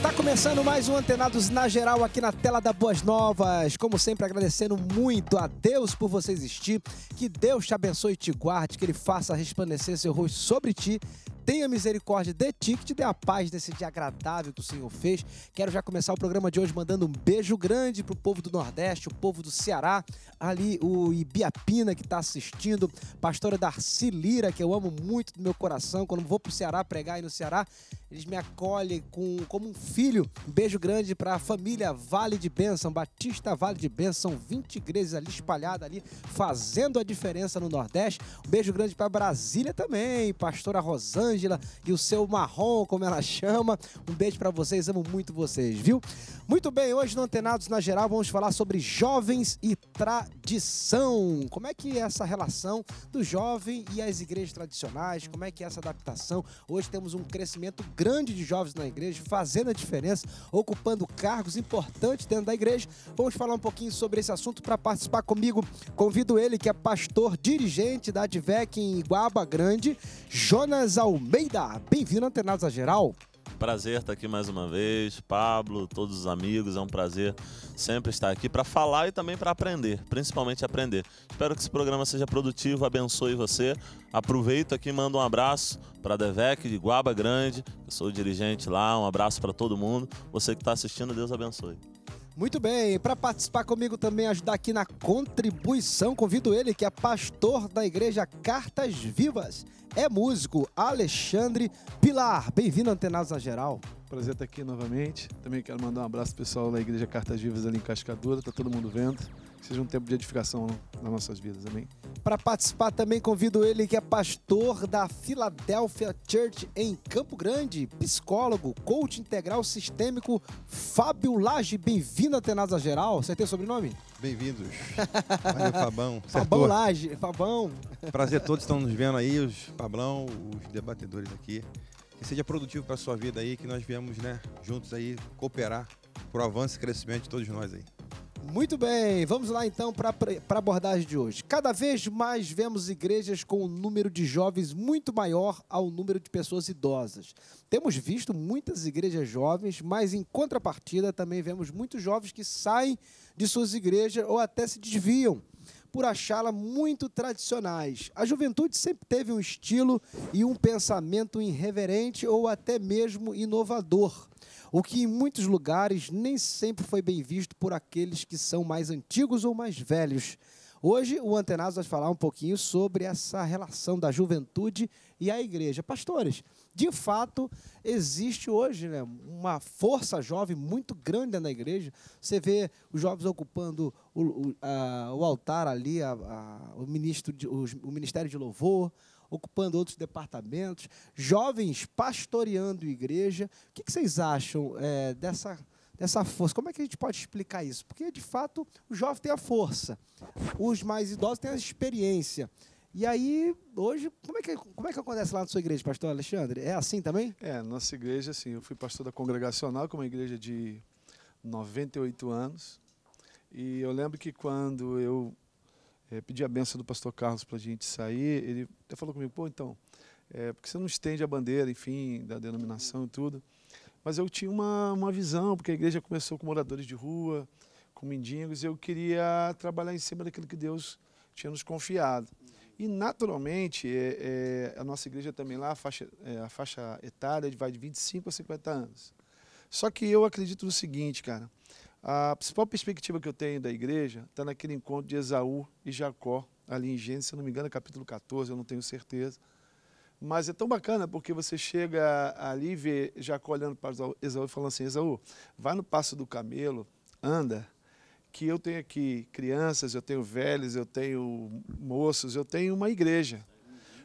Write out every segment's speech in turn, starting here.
Está começando mais um Antenados na Geral aqui na tela da Boas Novas. Como sempre, agradecendo muito a Deus por você existir. Que Deus te abençoe e te guarde, que Ele faça resplandecer seu rosto sobre ti tenha misericórdia de ti, que te dê a paz desse dia agradável que o Senhor fez. Quero já começar o programa de hoje mandando um beijo grande pro povo do Nordeste, o povo do Ceará, ali o Ibiapina que está assistindo, pastora Darcy Lira, que eu amo muito do meu coração. Quando vou pro Ceará pregar aí no Ceará, eles me acolhem com, como um filho. Um beijo grande para a família Vale de Bênção, Batista Vale de Bênção, 20 igrejas ali espalhadas ali, fazendo a diferença no Nordeste. Um beijo grande para Brasília também, pastora Rosângela e o seu marrom, como ela chama. Um beijo para vocês, amo muito vocês, viu? Muito bem, hoje no Antenados na Geral vamos falar sobre jovens e tradição. Como é que é essa relação do jovem e as igrejas tradicionais? Como é que é essa adaptação? Hoje temos um crescimento grande de jovens na igreja, fazendo a diferença, ocupando cargos importantes dentro da igreja. Vamos falar um pouquinho sobre esse assunto para participar comigo. Convido ele, que é pastor dirigente da Advec em Iguaba Grande, Jonas Almeida. Bem-vindo, Antenados a Geral. Prazer estar aqui mais uma vez, Pablo, todos os amigos, é um prazer sempre estar aqui para falar e também para aprender, principalmente aprender. Espero que esse programa seja produtivo, abençoe você. Aproveito aqui e mando um abraço para a Devec de Guaba Grande, eu sou dirigente lá, um abraço para todo mundo. Você que está assistindo, Deus abençoe. Muito bem, para participar comigo também, ajudar aqui na contribuição, convido ele, que é pastor da igreja Cartas Vivas, é músico, Alexandre Pilar. Bem-vindo, Antenados na Geral. Prazer estar aqui novamente. Também quero mandar um abraço pessoal da igreja Cartas Vivas ali em Cascadura, tá todo mundo vendo. Que seja um tempo de edificação nas nossas vidas, amém? Para participar também convido ele que é pastor da Philadelphia Church em Campo Grande, psicólogo, coach integral sistêmico, Fábio Lage. Bem-vindo a Tenasa Geral. Você tem sobrenome? Bem-vindos. Valeu, Fabão. Fabão Lage, Fabão. Prazer todos estão nos vendo aí, os Fablão, os debatedores aqui. Que seja produtivo para a sua vida aí, que nós viemos, né, juntos aí cooperar para o avanço e crescimento de todos nós aí. Muito bem, vamos lá então para a abordagem de hoje. Cada vez mais vemos igrejas com um número de jovens muito maior ao número de pessoas idosas. Temos visto muitas igrejas jovens, mas em contrapartida também vemos muitos jovens que saem de suas igrejas ou até se desviam por achá-la muito tradicionais. A juventude sempre teve um estilo e um pensamento irreverente ou até mesmo inovador o que em muitos lugares nem sempre foi bem visto por aqueles que são mais antigos ou mais velhos. Hoje, o Antenados vai falar um pouquinho sobre essa relação da juventude e a igreja. Pastores, de fato, existe hoje né, uma força jovem muito grande na igreja. Você vê os jovens ocupando o, o, a, o altar ali, a, a, o, ministro de, o, o ministério de louvor, ocupando outros departamentos, jovens pastoreando igreja. O que, vocês acham é, dessa, dessa força? Como é que a gente pode explicar isso? Porque, de fato, o jovem tem a força, os mais idosos têm a experiência. E aí, hoje, como é, que, como é que acontece lá na sua igreja, pastor Alexandre? É assim também? É, nossa igreja, assim, eu fui pastor da congregacional, que é uma igreja de 98 anos. E eu lembro que quando eu é, pedi a benção do pastor Carlos para a gente sair, ele até falou comigo, pô, então, é, porque você não estende a bandeira, enfim, da denominação e tudo. Mas eu tinha uma, uma visão, porque a igreja começou com moradores de rua, com mendigos, e eu queria trabalhar em cima daquilo que Deus tinha nos confiado. E, naturalmente, é, é, a nossa igreja também lá, a faixa, é, a faixa etária vai de 25 a 50 anos. Só que eu acredito no seguinte, cara, a principal perspectiva que eu tenho da igreja está naquele encontro de Esaú e Jacó, ali em Gênesis, se não me engano, é capítulo 14, eu não tenho certeza. Mas é tão bacana porque você chega ali e vê Jacó olhando para Esaú e falando assim: Esaú, vai no passo do camelo, anda, que eu tenho aqui crianças, eu tenho velhos, eu tenho moços, eu tenho uma igreja.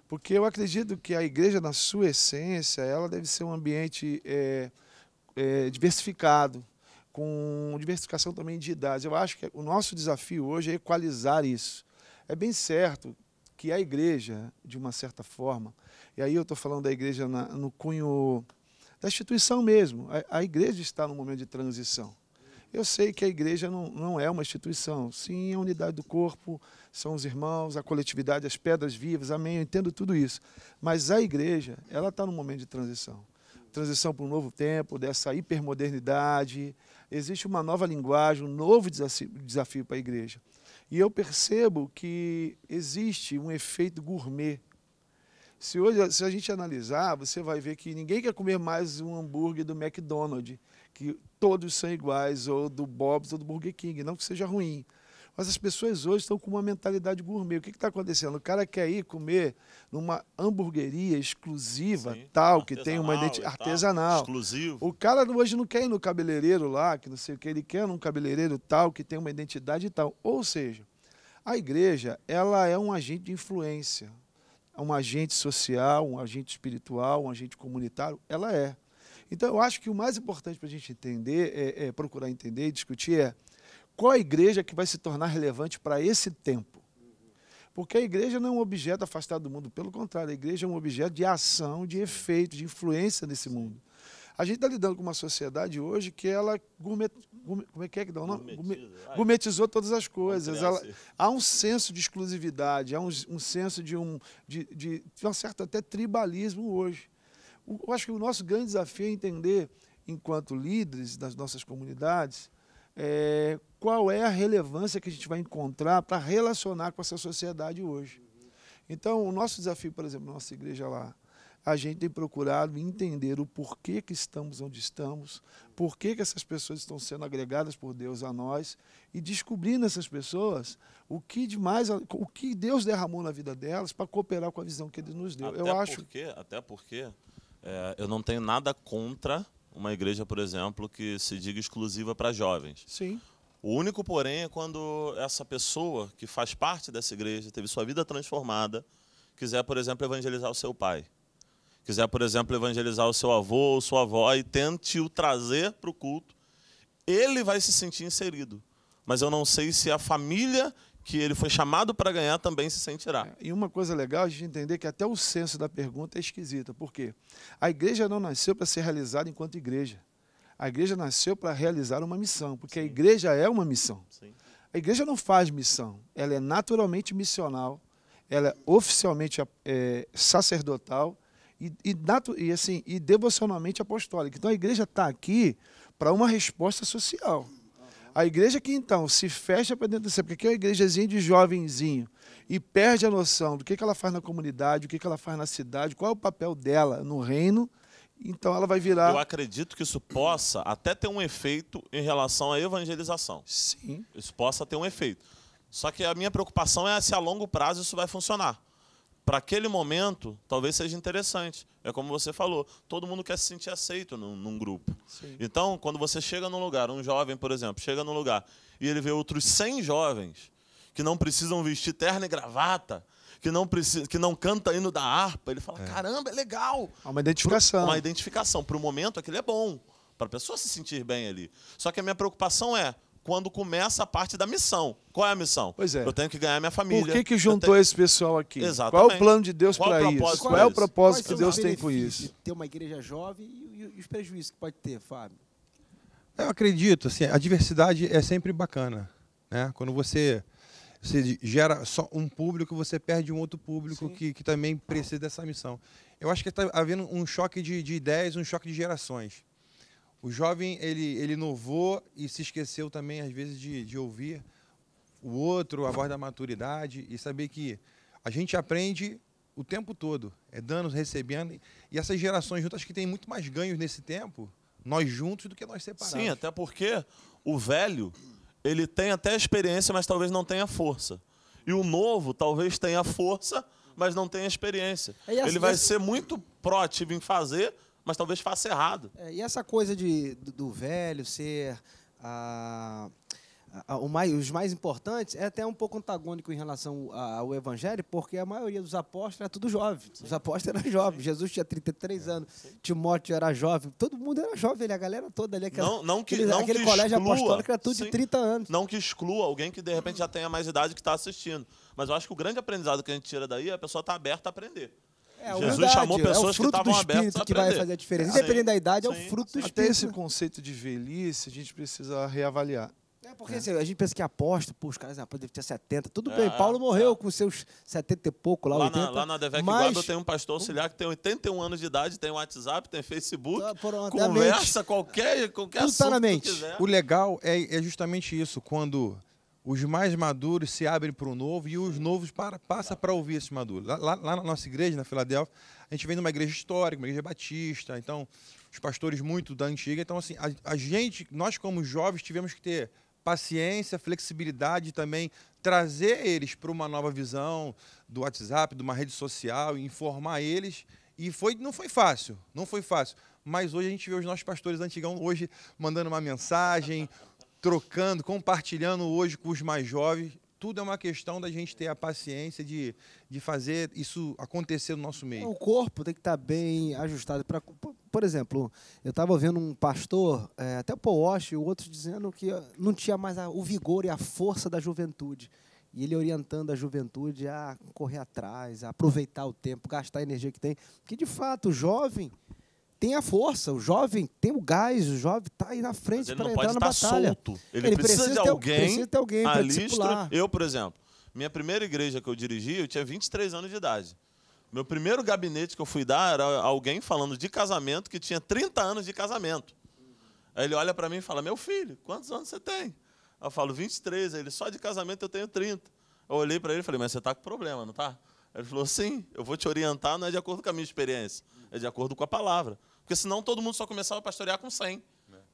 Porque eu acredito que a igreja, na sua essência, ela deve ser um ambiente é, é, diversificado com diversificação também de idades. Eu acho que o nosso desafio hoje é equalizar isso. É bem certo que a igreja, de uma certa forma, e aí eu estou falando da igreja na, no cunho da instituição mesmo, a, a, igreja está num momento de transição. Eu sei que a igreja não, não é uma instituição, sim, é a unidade do corpo, são os irmãos, a coletividade, as pedras vivas, amém, eu entendo tudo isso. Mas a igreja, ela está num momento de transição transição para um novo tempo, dessa hipermodernidade. Existe uma nova linguagem, um novo desafio, para a igreja. E eu percebo que existe um efeito gourmet. Se, hoje, se a gente analisar, você vai ver que ninguém quer comer mais um hambúrguer do McDonald's, que todos são iguais, ou do Bob's ou do Burger King, não que seja ruim. Mas as pessoas hoje estão com uma mentalidade gourmet. O que está acontecendo? O cara quer ir comer numa hamburgueria exclusiva, Sim, tal, que tem uma identidade artesanal. Exclusivo. O cara hoje não quer ir no cabeleireiro lá, que não sei o que, ele quer num cabeleireiro tal, que tem uma identidade e tal. Ou seja, a igreja, ela é um agente de influência, é um agente social, um agente espiritual, um agente comunitário, ela é. Então, eu acho que o mais importante para a gente entender, é, é procurar entender e discutir é qual a igreja que vai se tornar relevante para esse tempo. Porque a igreja não é um objeto afastado do mundo, pelo contrário, a igreja é um objeto de ação, de efeito, de influência nesse mundo. A gente está lidando com uma sociedade hoje que ela gourmet, gourmet, como é que é que dá o nome? Gourmetiza. Ai. gourmetizou todas as coisas. Ela, há um senso de exclusividade, há um, um senso de um, de, de, de um certo até tribalismo hoje. O- Eu acho que o nosso grande desafio é entender, enquanto líderes das nossas comunidades, é, qual é a relevância que a gente vai encontrar para relacionar com essa sociedade hoje. Então, o nosso desafio, por exemplo, nossa igreja lá, a gente tem procurado entender o porquê que estamos onde estamos, por que, essas pessoas estão sendo agregadas por Deus a nós e descobrir nessas pessoas o que demais, o que Deus derramou na vida delas para cooperar com a visão que Ele nos deu. Até Eu acho porque, até porque é, eu não tenho nada contra uma igreja, por exemplo, que se diga exclusiva para jovens. Sim, O único, porém, é quando essa pessoa que faz parte dessa igreja, teve sua vida transformada, quiser, por exemplo, evangelizar o seu pai. Quiser, por exemplo, evangelizar o seu avô ou sua avó e tente o trazer para o culto, ele vai se sentir inserido. Mas eu não sei se a família que ele foi chamado para ganhar também se sentirá. E uma coisa legal a gente entender que até o senso da pergunta é esquisita. Por quê? A igreja não nasceu para ser realizada enquanto igreja. A igreja nasceu para realizar uma missão, porque a igreja é uma missão. Sim. A igreja não faz missão, ela é naturalmente missional, ela é oficialmente é, sacerdotal e, e, e, assim, e devocionalmente apostólica. Então a igreja está aqui para uma resposta social. A igreja que então se fecha para dentro do céu, porque aqui é uma igrejazinha de jovenzinho e perde a noção do que, que ela faz na comunidade, o que, que ela faz na cidade, qual é o papel dela no reino, então ela vai Eu virar. acredito que isso possa até ter um efeito em relação à evangelização. Sim, Isso possa ter um efeito. Só que a minha preocupação é se a longo prazo isso vai funcionar. Para aquele momento, talvez seja interessante. É como você falou, todo mundo quer se sentir aceito num, num grupo. sim. Então, quando você chega num lugar, um jovem, por exemplo, chega num lugar e ele vê outros 100 jovens que não precisam vestir terno e gravata, que não, precisa, que não canta hino da harpa, ele fala: caramba, é legal. Há uma identificação. Uma identificação. Para o momento, aquilo é bom. Para a pessoa se sentir bem ali. Só que a minha preocupação é quando começa a parte da missão. Qual é a missão? Pois é. Eu tenho que ganhar minha família. Por que, que juntou tenho- esse pessoal aqui? Exatamente. Qual é o plano de Deus é para isso? Qual é o propósito Quais que Deus tem com isso? de ter uma igreja jovem e, e- e os prejuízos que pode ter, Fábio? Eu acredito, assim, a diversidade é sempre bacana, né? Quando você, você gera só um público, você perde um outro público que, que também precisa dessa missão. Eu acho que está havendo um choque de, de ideias, um choque de gerações. O jovem, ele, ele inovou e se esqueceu também, às vezes, de, de ouvir o outro, a voz da maturidade e saber que a gente aprende o tempo todo, é dando, recebendo. E essas gerações juntas, acho que tem muito mais ganhos nesse tempo, nós juntos, do que nós separados. Sim, até porque o velho, ele tem até experiência, mas talvez não tenha força. E o novo talvez tenha força, mas não tenha experiência. Ele vai ser muito proativo em fazer, mas talvez faça errado. É, e essa coisa de, do, do velho ser a, a- o mais, os mais importantes é até um pouco antagônico em relação ao evangelho, porque a maioria dos apóstolos era tudo jovem. Os apóstolos eram jovens. Jesus tinha 33 anos, Timóteo era jovem, todo mundo era jovem, a galera toda ali. Aquela, Não- não que- aquele, não aquele que colégio exclua, apostólico era tudo sim. de 30 anos. Não que exclua alguém que de repente já tenha mais idade que está assistindo. Mas eu acho que o grande aprendizado que a gente tira daí é a pessoa estar aberta a aprender. É, Jesus verdade, chamou é pessoas o que fruto estavam do abertas a que vai fazer a diferença. Sim, Independente da idade, é o sim, fruto do sim. Até espírito. esse conceito de velhice a gente precisa reavaliar. É porque assim, a gente pensa que apóstolo, pô, os caras ah, devem ter 70. Tudo É, bem, Paulo morreu é. com seus 70 e pouco, lá, Lá 80. na, lá na Devec mas, Guarda tem um pastor auxiliar que tem 81 anos de idade, tem WhatsApp, tem Facebook, Tá, pronto, é conversa qualquer, qualquer Tudo tá assunto na que tu mente. quiser. O legal é, é justamente isso, quando os mais maduros se abrem para o novo e os novos para, passam para ouvir esses maduros. Lá, lá- lá na nossa igreja, na Filadélfia, a gente vem de uma igreja histórica, uma igreja batista, então os pastores muito da antiga. Então, assim, a, a gente, nós como jovens, tivemos que ter paciência, flexibilidade também trazer eles para uma nova visão do WhatsApp, de uma rede social, informar eles. E foi, não foi fácil, não foi fácil. Mas hoje a gente vê os nossos pastores antigão hoje mandando uma mensagem, trocando, compartilhando hoje com os mais jovens. Tudo é uma questão da gente ter a paciência de, de fazer isso acontecer no nosso meio. O corpo tem que estar bem ajustado. Pra, por, exemplo, eu estava vendo um pastor, é, até o Paul Walsh, e dizendo que não tinha mais a- o vigor e a força da juventude. E ele orientando a juventude a correr atrás, a aproveitar o tempo, gastar a energia que tem. Porque, de fato, o jovem tem a força, o jovem tem o gás, o jovem está aí na frente para entrar na batalha. solto. Ele, Ele precisa, precisa de alguém, precisa ter alguém ali discipular. Eu, por exemplo, minha primeira igreja que eu dirigi, eu tinha 23 anos de idade. Meu primeiro gabinete que eu fui dar era alguém falando de casamento que tinha 30 anos de casamento. Aí ele olha para mim e fala: Meu filho, quantos anos você tem? Eu falo: 23. Aí ele: Só de casamento eu tenho 30. Eu olhei para ele e falei: Mas você está com problema, não tá? Ele falou: Sim, eu vou te orientar, não é de acordo com a minha experiência, é de acordo com a palavra. Porque senão todo mundo só começava a pastorear com 100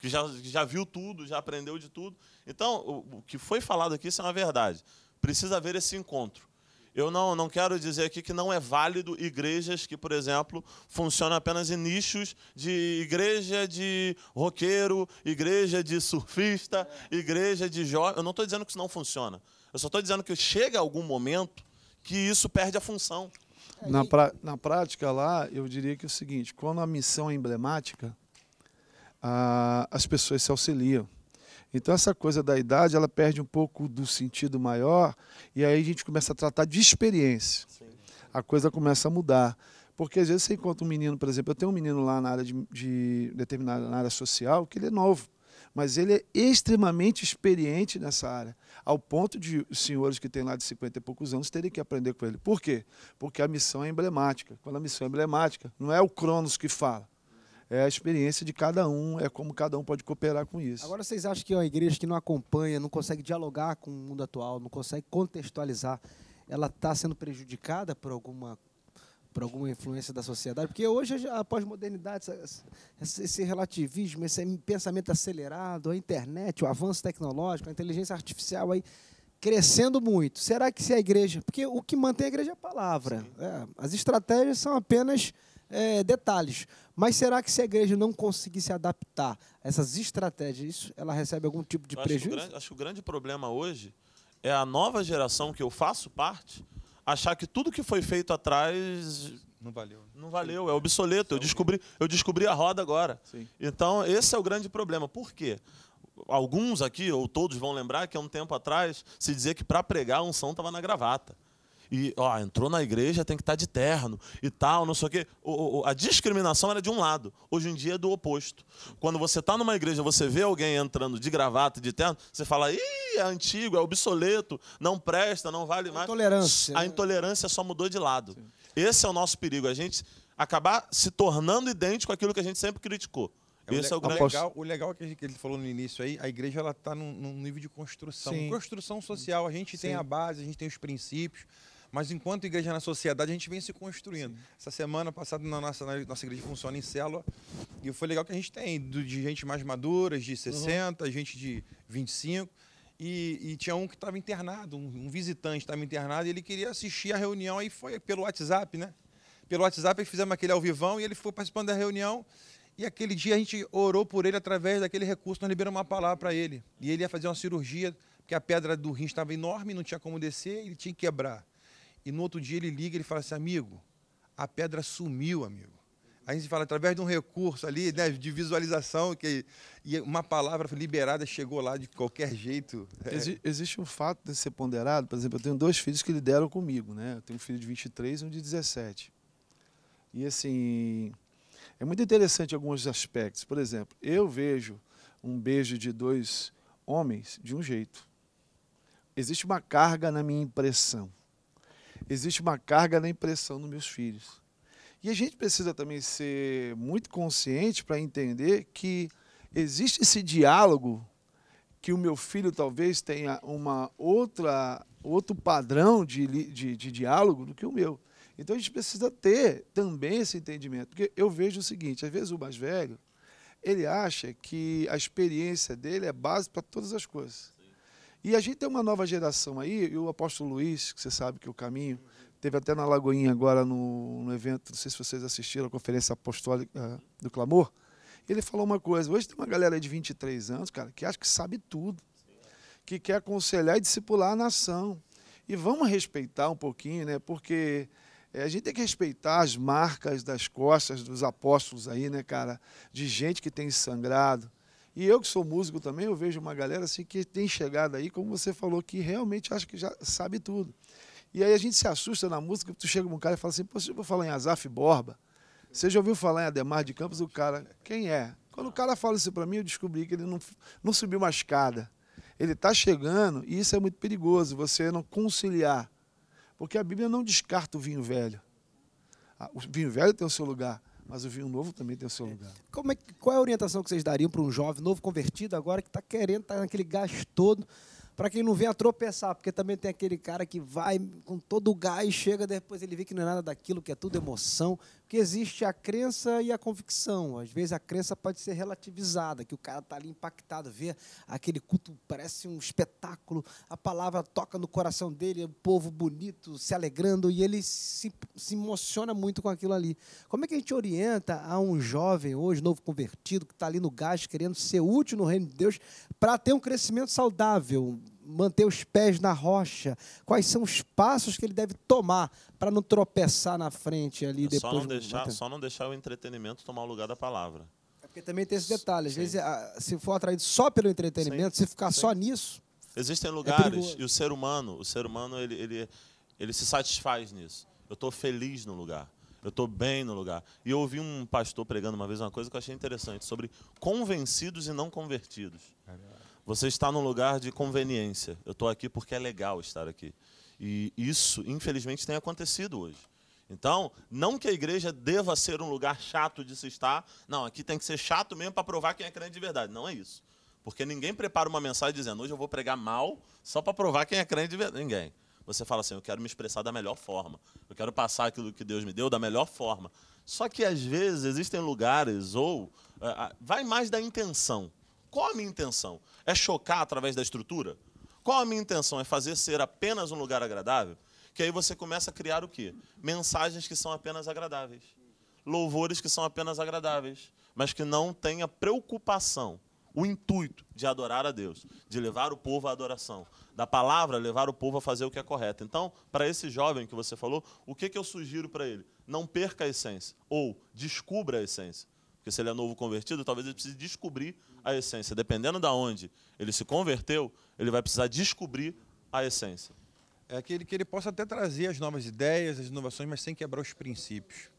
que já, já viu tudo, já aprendeu de tudo. Então, o, o que foi falado aqui, isso é uma verdade. Precisa haver esse encontro. Eu não, não quero dizer aqui que não é válido igrejas que, por exemplo, funcionam apenas em nichos de igreja de roqueiro, igreja de surfista, igreja de jovem. Eu não estou dizendo que isso não funciona. Eu só estou dizendo que chega algum momento que isso perde a função. Na, pra- na prática lá, eu diria que é o seguinte, quando a missão é emblemática, ah, as pessoas se auxiliam. Então essa coisa da idade, ela perde um pouco do sentido maior e aí a gente começa a tratar de experiência. A coisa começa a mudar. Porque às vezes você encontra um menino, por exemplo, eu tenho um menino lá na área de, de determinada na área social que ele é novo, mas ele é extremamente experiente nessa área, ao ponto de os senhores que têm lá de 50 e poucos anos terem que aprender com ele. Por quê? Porque a missão é emblemática. Quando a missão é emblemática, não é o Cronos que fala, é a experiência de cada um, é como cada um pode cooperar com isso. Agora, vocês acham que uma igreja que não acompanha, não consegue dialogar com o mundo atual, não consegue contextualizar, ela está sendo prejudicada por alguma, por alguma influência da sociedade? Porque hoje a pós-modernidade, esse relativismo, esse pensamento acelerado, a internet, o avanço tecnológico, a inteligência artificial aí crescendo muito. Será que se a igreja... Porque o que mantém a igreja é a palavra. É, as estratégias são apenas é, detalhes. Mas será que se a igreja não conseguir se adaptar a essas estratégias, isso, ela recebe algum tipo de acho que prejuízo? grande- acho que o grande problema hoje é a nova geração que eu faço parte achar que tudo que foi feito atrás Não valeu. não valeu, é obsoleto. Eu descobri, eu descobri a roda agora. Sim. Então, esse é o grande problema. Por quê? Alguns aqui, ou todos vão lembrar que há um tempo atrás se dizia que para pregar a unção estava na gravata. E, ó, entrou na igreja, tem que estar de terno e tal, não sei o quê. O- o- a discriminação era de um lado. Hoje em dia é do oposto. Quando você está numa igreja, você vê alguém entrando de gravata e de terno, você fala, ih, é antigo, é obsoleto, não presta, não vale mais. Intolerância, A né? intolerância só mudou de lado. Esse é o nosso perigo, a gente acabar se tornando idêntico àquilo que a gente sempre criticou. É, Esse é o grande... legal, o legal que a gente- que ele falou no início aí, a igreja ela está num, num nível de construção. Sim. Construção social, a gente tem Sim. a base, a gente tem os princípios, mas enquanto igreja na sociedade, a gente vem se construindo. Essa semana passada, na nossa, na nossa igreja funciona em célula, e foi legal que a gente tem de gente mais madura, de 60, gente de 25, e, e tinha um que estava internado, um, um visitante estava internado, e ele queria assistir a reunião, aí foi pelo WhatsApp, né? Pelo WhatsApp, fizemos aquele ao vivão, e ele foi participando da reunião, e aquele dia a gente orou por ele através daquele recurso, nós liberamos uma palavra para ele. E ele ia fazer uma cirurgia, porque a pedra do rim estava enorme, não tinha como descer, ele tinha que quebrar. E no outro dia ele liga e fala assim, amigo, a pedra sumiu, amigo. Aí a gente fala, através de um recurso ali, né, de visualização, que, e uma palavra liberada chegou lá de qualquer jeito. É, Exi- existe um fato de ser ponderado, por exemplo, eu tenho dois filhos que lideram comigo, né? Eu tenho um filho de 23 e um de 17. E assim, é muito interessante alguns aspectos. Por exemplo, eu vejo um beijo de dois homens de um jeito. Existe uma carga na minha impressão. Existe uma carga na impressão dos meus filhos. E a gente precisa também ser muito consciente para entender que existe esse diálogo que o meu filho talvez tenha uma outra outro padrão de, de, de diálogo do que o meu. Então a gente precisa ter também esse entendimento, porque eu vejo o seguinte: às vezes o mais velho ele acha que a experiência dele é base para todas as coisas. E a gente tem uma nova geração aí, e o apóstolo Luiz, que você sabe que o caminho, teve até na Lagoinha agora no, no evento, não sei se vocês assistiram a conferência apostólica do Clamor, ele falou uma coisa, hoje tem uma galera de 23 anos, cara, que acha que sabe tudo, que quer aconselhar e discipular a nação. E vamos respeitar um pouquinho, né? Porque é, a gente tem que respeitar as marcas das costas dos apóstolos aí, né, cara? De gente que tem sangrado. E eu que sou músico também, eu vejo uma galera assim que tem chegado aí, como você falou, que realmente acha que já sabe tudo. E aí a gente se assusta na música, tu chega um cara e fala assim, pô, você já falar em Azaf Borba? Você já ouviu falar em Ademar de Campos? O cara, quem é? Quando o cara fala isso para mim, eu descobri que ele não, não subiu uma escada. Ele está chegando e isso é muito perigoso, você não conciliar. Porque a Bíblia não descarta o vinho velho. O vinho velho tem o seu lugar, mas o vinho novo também tem o seu lugar. Como é, qual é a orientação que vocês dariam para um jovem novo convertido agora que está querendo, está naquele gás todo, para quem não venha tropeçar, porque também tem aquele cara que vai com todo o gás, chega, depois ele vê que não é nada daquilo, que é tudo emoção, porque existe a crença e a convicção. Às vezes a crença pode ser relativizada, que o cara está ali impactado, vê aquele culto, parece um espetáculo, a palavra toca no coração dele, o povo bonito, se alegrando, e ele se, se emociona muito com aquilo ali. Como é que a gente orienta a um jovem hoje, novo convertido, que está ali no gás, querendo ser útil no reino de Deus, para ter um crescimento saudável, manter os pés na rocha? Quais são os passos que ele deve tomar para não tropeçar na frente ali É depois? só, não deixar, só não deixar o entretenimento tomar o lugar da palavra. É porque também tem esse detalhe. Às Sim. vezes, ah, se for atraído só pelo entretenimento, se ficar só nisso, Existem lugares perigoso. e o ser humano, o ser humano ele, ele, ele se satisfaz nisso. Eu estou feliz no lugar. Eu estou bem no lugar. E eu ouvi um pastor pregando uma vez uma coisa que eu achei interessante sobre convencidos e não convertidos. Você está num lugar de conveniência. Eu estou aqui porque é legal estar aqui. E isso, infelizmente, tem acontecido hoje. Então, não que a igreja deva ser um lugar chato de se estar. Não, aqui tem que ser chato mesmo para provar quem é crente de verdade. Não é isso. Porque ninguém prepara uma mensagem dizendo, hoje eu vou pregar mal só para provar quem é crente de verdade. Ninguém. Você fala assim, eu quero me expressar da melhor forma. Eu quero passar aquilo que Deus me deu da melhor forma. Só que às vezes existem lugares, ou ah, vai mais da intenção. Qual a minha intenção? É chocar através da estrutura? Qual a minha intenção? É fazer ser apenas um lugar agradável? Que aí você começa a criar o quê? Mensagens que são apenas agradáveis. Louvores que são apenas agradáveis, mas que não têm a preocupação, o intuito de adorar a Deus, de levar o povo à adoração, da palavra levar o povo a fazer o que é correto. Então, para esse jovem que você falou, o que, que eu sugiro para ele? Não perca a essência, ou descubra a essência. Porque se ele é novo convertido, talvez ele precise descobrir a essência. Dependendo de onde ele se converteu, ele vai precisar descobrir a essência. É aquele que ele possa até trazer as novas ideias, as inovações, mas sem quebrar os princípios.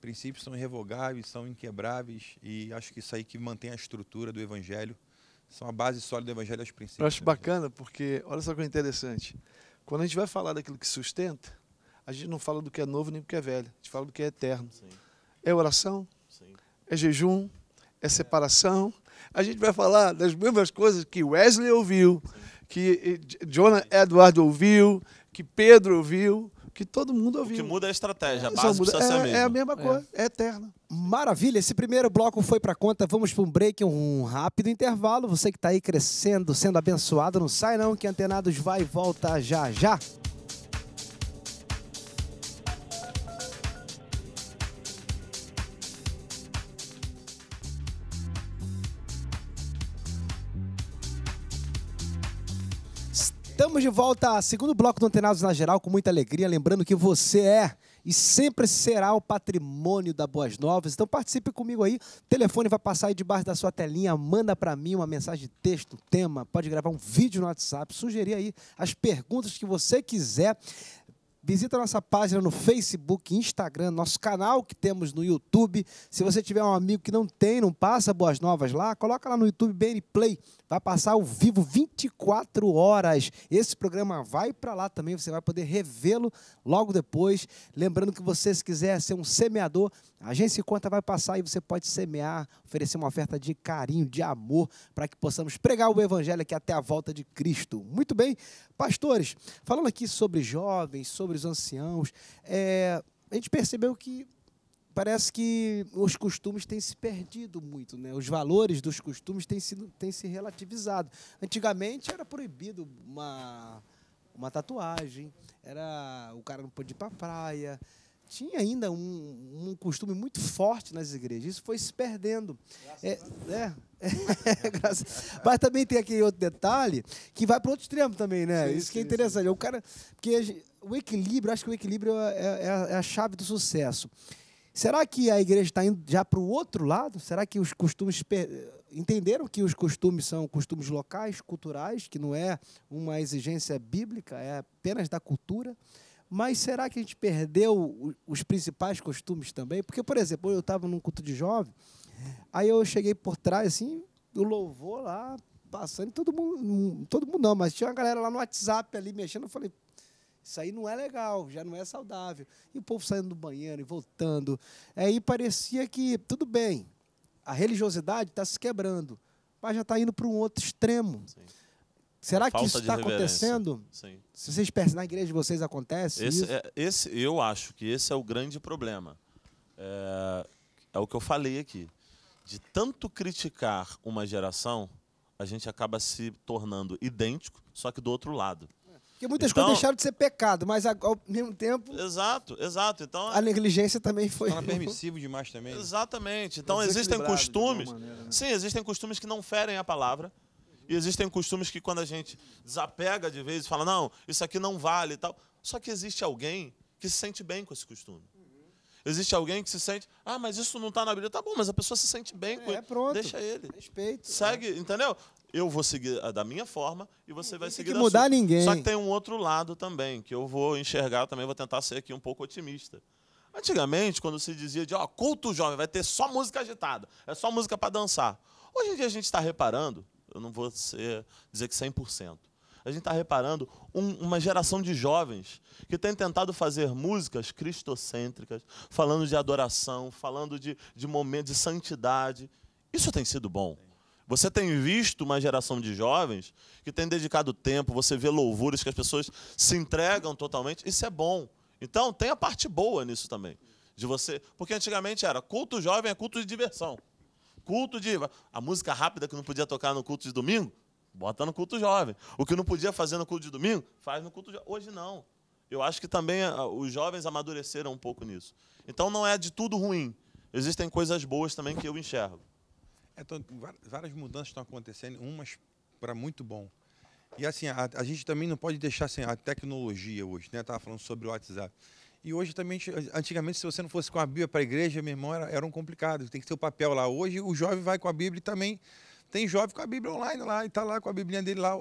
Princípios são irrevogáveis, são inquebráveis, e acho que isso aí que mantém a estrutura do Evangelho, são a base sólida do Evangelho aos princípios. Eu acho bacana porque, olha só que interessante. Quando a gente vai falar daquilo que sustenta, a gente não fala do que é novo nem do que é velho. A gente fala do que é eterno. Sim, É oração. É jejum, é separação. A gente vai falar das mesmas coisas que Wesley ouviu, que eh, Jonah Edward ouviu, que Pedro ouviu, que todo mundo O ouviu. que muda é a estratégia, a base muda- precisa ser a é, mesma. é a mesma coisa, é eterna. Maravilha, esse primeiro bloco foi para conta. Vamos para um break, um rápido intervalo. Você que está aí crescendo, sendo abençoado, não sai não, que Antenados vai e volta já já. Estamos de volta, segundo bloco do Antenados na Geral, com muita alegria. Lembrando que você é e sempre será o patrimônio da Boas Novas. Então participe comigo aí. O telefone vai passar aí debaixo da sua telinha. Manda para mim uma mensagem de texto, tema. Pode gravar um vídeo no WhatsApp. Sugerir aí as perguntas que você quiser. Visita nossa página no Facebook, Instagram, nosso canal que temos no YouTube. Se você tiver um amigo que não tem, não passa Boas Novas lá, coloca lá no YouTube BN Play. Vai passar ao vivo 24 horas. Esse programa vai para lá também, você vai poder revê-lo logo depois. Lembrando que você, se quiser ser um semeador, a Agência Conta vai passar e você pode semear, oferecer uma oferta de carinho, de amor, para que possamos pregar o Evangelho aqui até a volta de Cristo. Muito bem, pastores, falando aqui sobre jovens, sobre os anciãos, é, a gente percebeu que parece que os costumes têm se perdido muito, né? Os valores dos costumes têm, sido, têm se relativizado. Antigamente era proibido uma, uma tatuagem, era o cara não podia ir para a praia, tinha ainda um, um, costume muito forte nas igrejas. Isso foi se perdendo. É, é, é, Mas também tem aquele outro detalhe que vai para outro extremo também, né? Sim, Isso que é interessante. Sim. O cara, porque o equilíbrio, acho que o equilíbrio é, é, é a chave do sucesso. Será que a igreja está indo já para o outro lado? Será que os costumes entenderam que os costumes são costumes locais, culturais, que não é uma exigência bíblica, é apenas da cultura? Mas será que a gente perdeu os principais costumes também? Porque, por exemplo, eu estava num culto de jovem, aí eu cheguei por trás, assim, o louvor lá, passando, todo mundo, todo mundo não, mas tinha uma galera lá no WhatsApp ali mexendo, eu falei, isso aí não é legal, já não é saudável. E o povo saindo do banheiro e voltando. Aí parecia que, tudo bem, a religiosidade está se quebrando, mas já está indo para um outro extremo. Sim. Será que isso está acontecendo? Sim. Se vocês pensam na igreja de vocês acontece esse, isso? É, esse, eu acho que esse é o grande problema. É, é o que eu falei aqui. De tanto criticar uma geração, a gente acaba se tornando idêntico, só que do outro lado. Porque muitas então, coisas deixaram de ser pecado, mas ao mesmo tempo. Exato, exato. Então, a negligência também foi. Era permissivo demais também. Exatamente. Então existem costumes. Maneira, né? Sim, existem costumes que não ferem a palavra. E existem costumes que quando a gente desapega de vez e fala, não, isso aqui não vale e tal. Só que existe alguém que se sente bem com esse costume. Existe alguém que se sente, ah, mas isso não está na Bíblia. Tá bom, mas a pessoa se sente bem com é, pronto. Deixa ele. Respeito. Segue, é. entendeu? Eu vou seguir da minha forma e você não vai seguir da mudar sua. ninguém. Só que tem um outro lado também, que eu vou enxergar também, vou tentar ser aqui um pouco otimista. Antigamente, quando se dizia de, ó, culto jovem, vai ter só música agitada, é só música para dançar. Hoje em dia a gente está reparando eu não vou ser, dizer que 100%. A gente está reparando um, uma geração de jovens que tem tentado fazer músicas cristocêntricas, falando de adoração, falando de, de momento de santidade. Isso tem sido bom. Você tem visto uma geração de jovens que tem dedicado tempo, você vê louvores que as pessoas se entregam totalmente. Isso é bom. Então, tem a parte boa nisso também. De você, porque antigamente era culto jovem é culto de diversão culto de. A música rápida que não podia tocar no culto de domingo, bota no culto jovem. O que não podia fazer no culto de domingo, faz no culto jovem. Hoje não. Eu acho que também ah, os jovens amadureceram um pouco nisso. Então não é de tudo ruim. Existem coisas boas também que eu enxergo. Então, várias mudanças estão acontecendo, umas para muito bom. E assim, a, a, gente também não pode deixar assim, a tecnologia hoje, né? Estava falando sobre o WhatsApp. E hoje também, antigamente, se você não fosse com a Bíblia para a igreja, meu irmão, era, era um complicado. Tem que ter o papel lá. Hoje o jovem vai com a Bíblia e também tem jovem com a Bíblia online lá e está lá com a Bíblia dele lá.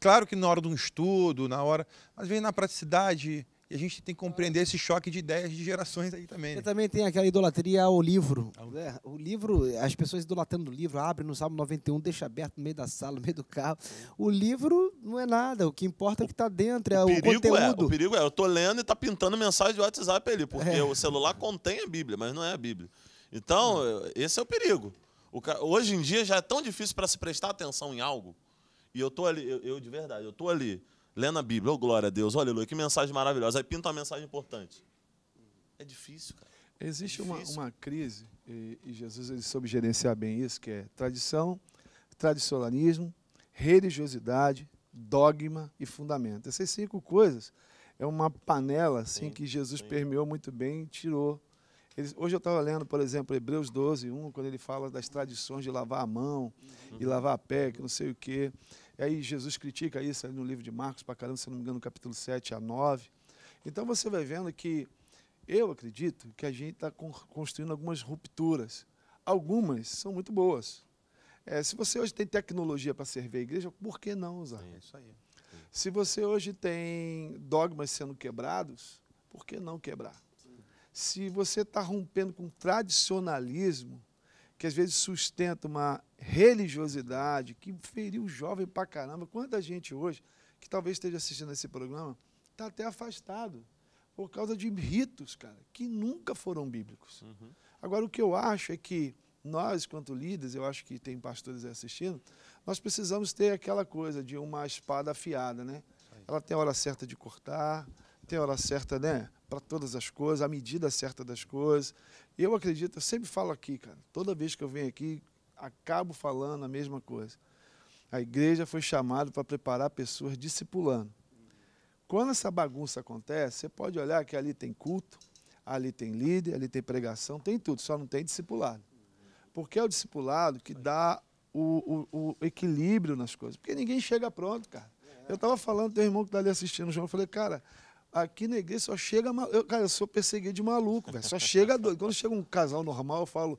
Claro que na hora de um estudo, na hora, mas vem na praticidade, e a gente tem que compreender esse choque de ideias de gerações aí também. Né? Também tem aquela idolatria ao livro. É, o livro, as pessoas idolatrando o livro, abre no Salmo 91, deixa aberto no meio da sala, no meio do carro. O livro não é nada, o que importa é o que está dentro, é o, o conteúdo. É, o perigo é, eu estou lendo e está pintando mensagem de WhatsApp ali, porque é. o celular contém a Bíblia, mas não é a Bíblia. Então, esse é o perigo. O, hoje em dia já é tão difícil para se prestar atenção em algo. E eu estou ali, eu, eu de verdade, eu estou ali lendo a Bíblia, oh, glória a Deus, olha, aleluia, que mensagem maravilhosa. Aí pinta uma mensagem importante. É difícil, cara. Existe é difícil. Uma, uma crise, e, e, Jesus ele soube gerenciar bem isso, que é tradição, tradicionalismo, religiosidade, dogma e fundamento. Essas cinco coisas é uma panela assim sim, que Jesus sim. permeou muito bem e tirou. Eles, hoje eu estava lendo, por exemplo, Hebreus 12, 1, quando ele fala das tradições de lavar a mão uhum. e lavar a pé, que não sei o quê. E aí Jesus critica isso no livro de Marcos, para caramba, se não me engano, no capítulo 7 a 9. Então você vai vendo que eu acredito que a gente está construindo algumas rupturas. Algumas são muito boas. É, se você hoje tem tecnologia para servir a igreja, por que não usar? É isso aí. Se você hoje tem dogmas sendo quebrados, por que não quebrar? Se você está rompendo com tradicionalismo, que às vezes sustenta uma religiosidade que feriu o jovem pra caramba. Quanta gente hoje, que talvez esteja assistindo esse programa, está até afastado por causa de ritos, cara, que nunca foram bíblicos. Uhum. Agora, o que eu acho é que nós, quanto líderes, eu acho que tem pastores assistindo, nós precisamos ter aquela coisa de uma espada afiada, né? Ela tem a hora certa de cortar, tem a hora certa, né? Para todas as coisas, a medida certa das coisas. Eu acredito, eu sempre falo aqui, cara, toda vez que eu venho aqui, acabo falando a mesma coisa. A igreja foi chamada para preparar pessoas discipulando. Quando essa bagunça acontece, você pode olhar que ali tem culto, ali tem líder, ali tem pregação, tem tudo, só não tem discipulado. Porque é o discipulado que dá o, o, o equilíbrio nas coisas. Porque ninguém chega pronto, cara. Eu estava falando, tem um irmão que está ali assistindo o João, eu falei, cara, aqui na igreja só chega. Eu, cara, eu sou perseguido de maluco, velho. Só chega doido. Quando chega um casal normal, eu falo.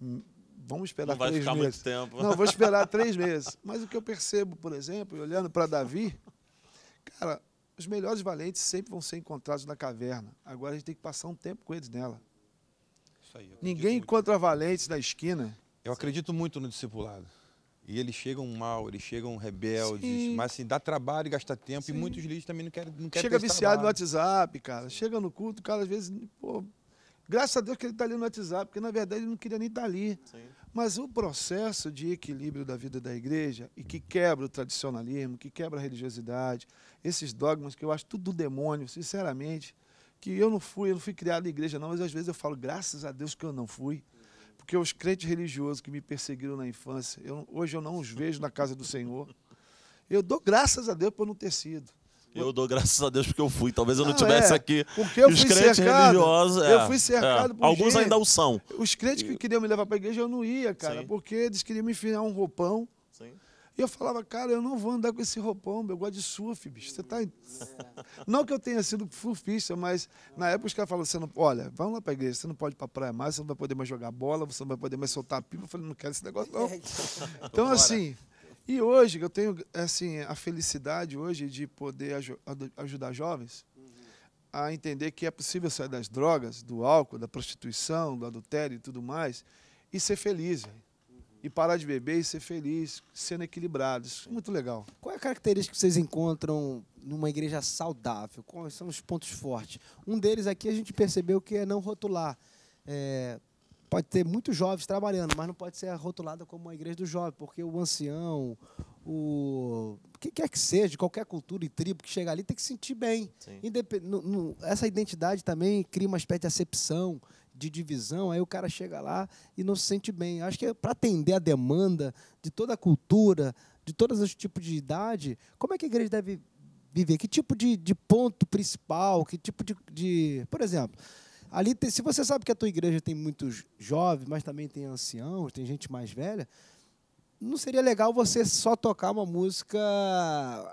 Hum, vamos esperar Não três vai ficar meses. muito tempo. Não, vou esperar três meses. Mas o que eu percebo, por exemplo, olhando para Davi, cara, os melhores valentes sempre vão ser encontrados na caverna. Agora a gente tem que passar um tempo com eles nela. Aí, Ninguém encontra valentes na esquina. Eu acredito muito no discipulado. E eles chegam mal, eles chegam rebeldes, Sim. mas assim, dá trabalho e gasta tempo. Sim. E muitos líderes também não querem não querem Chega viciado trabalho. no WhatsApp, cara. Chega no culto, cara, às vezes, pô, graças a Deus que ele está ali no WhatsApp, porque na verdade ele não queria nem estar tá ali. Sim. Mas o processo de equilíbrio da vida da igreja, e que quebra o tradicionalismo, que quebra a religiosidade, esses dogmas que eu acho tudo do demônio, sinceramente, que eu não fui, eu não fui criado em igreja não, mas às vezes eu falo, graças a Deus que eu não fui. Porque os crentes religiosos que me perseguiram na infância, eu, hoje eu não os vejo na casa do Senhor. Eu dou graças a Deus por não ter sido. Eu dou graças a Deus porque eu fui. Talvez eu não, tivesse é, aqui. Porque eu os fui crentes cercado, religiosos. É, eu fui cercado é. por Alguns gente. ainda o são. Os crentes que queriam me levar para a igreja, eu não ia, cara. Sim. Porque eles queriam me enfiar um roupão. Sim. E eu falava, cara, eu não vou andar com esse roupão, eu gosto de surf, bicho. Você tá. É. Não que eu tenha sido surfista, mas na época os caras falavam, você não, olha, vamos lá para a igreja, você não pode ir para a praia mais, você não vai poder mais jogar bola, você não vai poder mais soltar pipa. Eu falei, não quero esse negócio, não. Então, assim, e hoje eu tenho assim, a felicidade hoje de poder aj ajudar jovens a entender que é possível sair das drogas, do álcool, da prostituição, do adultério e tudo mais, e ser feliz. Véio e parar de beber e ser feliz, sendo equilibrado. Isso é muito legal. Qual é a característica que vocês encontram numa igreja saudável? Quais são os pontos fortes? Um deles aqui a gente percebeu que é não rotular. É, pode ter muitos jovens trabalhando, mas não pode ser rotulada como uma igreja do jovem, porque o ancião, o que quer que seja, de qualquer cultura e tribo que chega ali, tem que se sentir bem. Independ... No, no, essa identidade também cria uma espécie de acepção de divisão, aí o cara chega lá e não se sente bem. Acho que é para atender a demanda de toda a cultura, de todos os tipos de idade, como é que a igreja deve viver? Que tipo de, de ponto principal? Que tipo de, de. Por exemplo, ali tem, se você sabe que a tua igreja tem muitos jovens, mas também tem anciãos, tem gente mais velha, não seria legal você só tocar uma música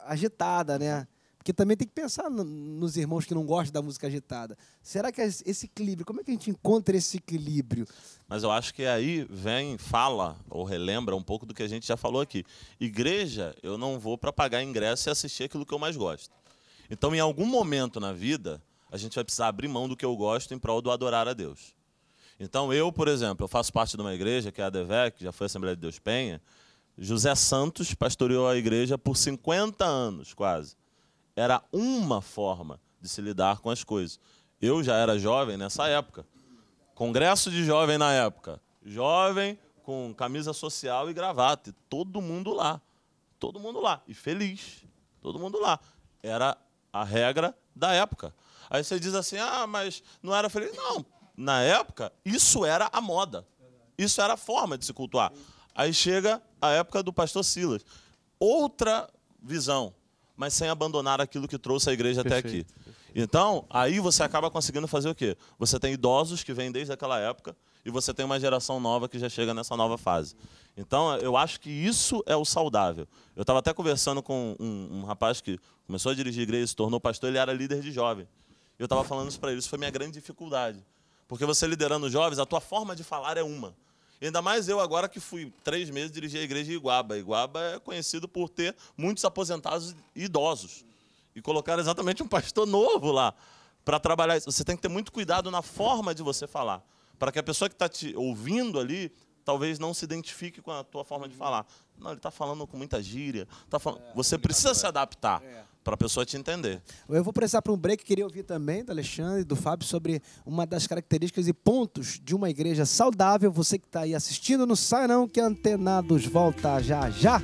agitada, né? Porque também tem que pensar nos irmãos que não gostam da música agitada. Será que esse equilíbrio, como é que a gente encontra esse equilíbrio? Mas eu acho que aí vem, fala ou relembra um pouco do que a gente já falou aqui. Igreja, eu não vou para pagar ingresso e assistir aquilo que eu mais gosto. Então, em algum momento na vida, a gente vai precisar abrir mão do que eu gosto em prol do adorar a Deus. Então, eu, por exemplo, eu faço parte de uma igreja, que é a DEVEC, que já foi a Assembleia de Deus Penha. José Santos pastoreou a igreja por 50 anos, quase era uma forma de se lidar com as coisas. Eu já era jovem nessa época. Congresso de jovem na época. Jovem com camisa social e gravata. E todo mundo lá. Todo mundo lá. E feliz. Todo mundo lá. Era a regra da época. Aí você diz assim: ah, mas não era feliz. Não. Na época, isso era a moda. Isso era a forma de se cultuar. Aí chega a época do pastor Silas. Outra visão mas sem abandonar aquilo que trouxe a igreja Perfeito. até aqui. Então, aí você acaba conseguindo fazer o quê? Você tem idosos que vêm desde aquela época e você tem uma geração nova que já chega nessa nova fase. Então, eu acho que isso é o saudável. Eu estava até conversando com um, um, rapaz que começou a dirigir igreja, se tornou pastor, ele era líder de jovem. Eu estava falando isso para ele, isso foi minha grande dificuldade. Porque você liderando jovens, a tua forma de falar é uma. Ainda mais eu agora que fui três meses dirigir a igreja de Iguaba. Iguaba é conhecido por ter muitos aposentados idosos. E colocaram exatamente um pastor novo lá para trabalhar isso. Você tem que ter muito cuidado na forma de você falar. Para que a pessoa que está te ouvindo ali talvez não se identifique com a tua forma de falar. Não, ele está falando com muita gíria. Tá falando... você precisa se adaptar para a pessoa te entender. Eu vou precisar para um break. Queria ouvir também do Alexandre e do Fábio sobre uma das características e pontos de uma igreja saudável. Você que está aí assistindo, não sai não que Antenados volta já já.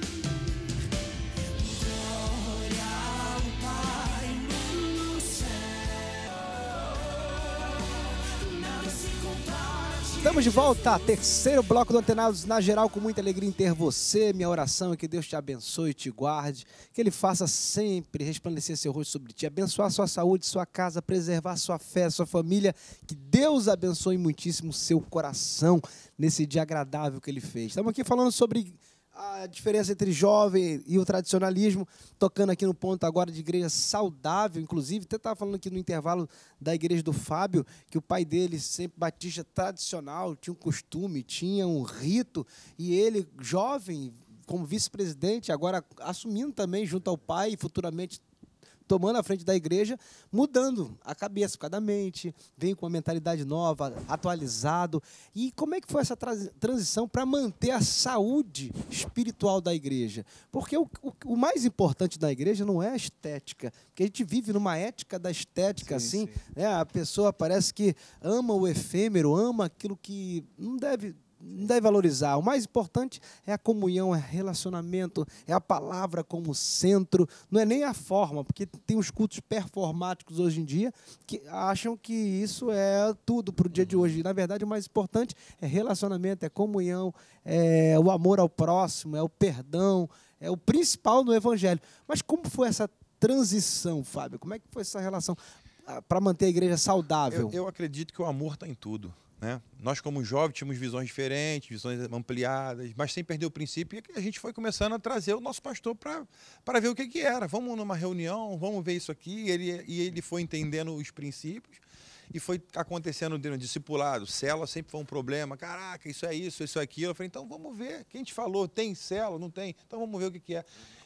Estamos de volta, terceiro bloco do Antenados na geral, com muita alegria em ter você. Minha oração é que Deus te abençoe e te guarde, que Ele faça sempre resplandecer seu rosto sobre ti, abençoar sua saúde, sua casa, preservar sua fé, sua família. Que Deus abençoe muitíssimo seu coração nesse dia agradável que Ele fez. Estamos aqui falando sobre a diferença entre jovem e o tradicionalismo, tocando aqui no ponto agora de igreja saudável, inclusive, até estava falando aqui no intervalo da igreja do Fábio, que o pai dele, sempre batista tradicional, tinha um costume, tinha um rito, e ele, jovem, como vice-presidente, agora assumindo também junto ao pai e futuramente tomando a frente da igreja, mudando a cabeça cada mente, vem com uma mentalidade nova, atualizado. E como é que foi essa transição para manter a saúde espiritual da igreja? Porque o, o, o, mais importante da igreja não é a estética, porque a gente vive numa ética da estética, sim, assim, sim. Né? a pessoa parece que ama o efêmero, ama aquilo que não deve não deve valorizar. O mais importante é a comunhão, é relacionamento, é a palavra como centro, não é nem a forma, porque tem os cultos performáticos hoje em dia que acham que isso é tudo para o dia de hoje. Na verdade, o mais importante é relacionamento, é comunhão, é o amor ao próximo, é o perdão, é o principal no evangelho. Mas como foi essa transição, Fábio? Como é que foi essa relação ah, para manter a igreja saudável? Eu, eu acredito que o amor está em tudo. Né? Nós, como jovens, tínhamos visões diferentes, visões ampliadas, mas sem perder o princípio, e a gente foi começando a trazer o nosso pastor para ver o que, que era. Vamos numa reunião, vamos ver isso aqui. E ele, e ele foi entendendo os princípios e foi acontecendo no discipulado. Célula sempre foi um problema. Caraca, isso é isso, isso é aquilo. Eu falei, então vamos ver. Quem te falou? Tem célula? Não tem? Então vamos ver o que, que é.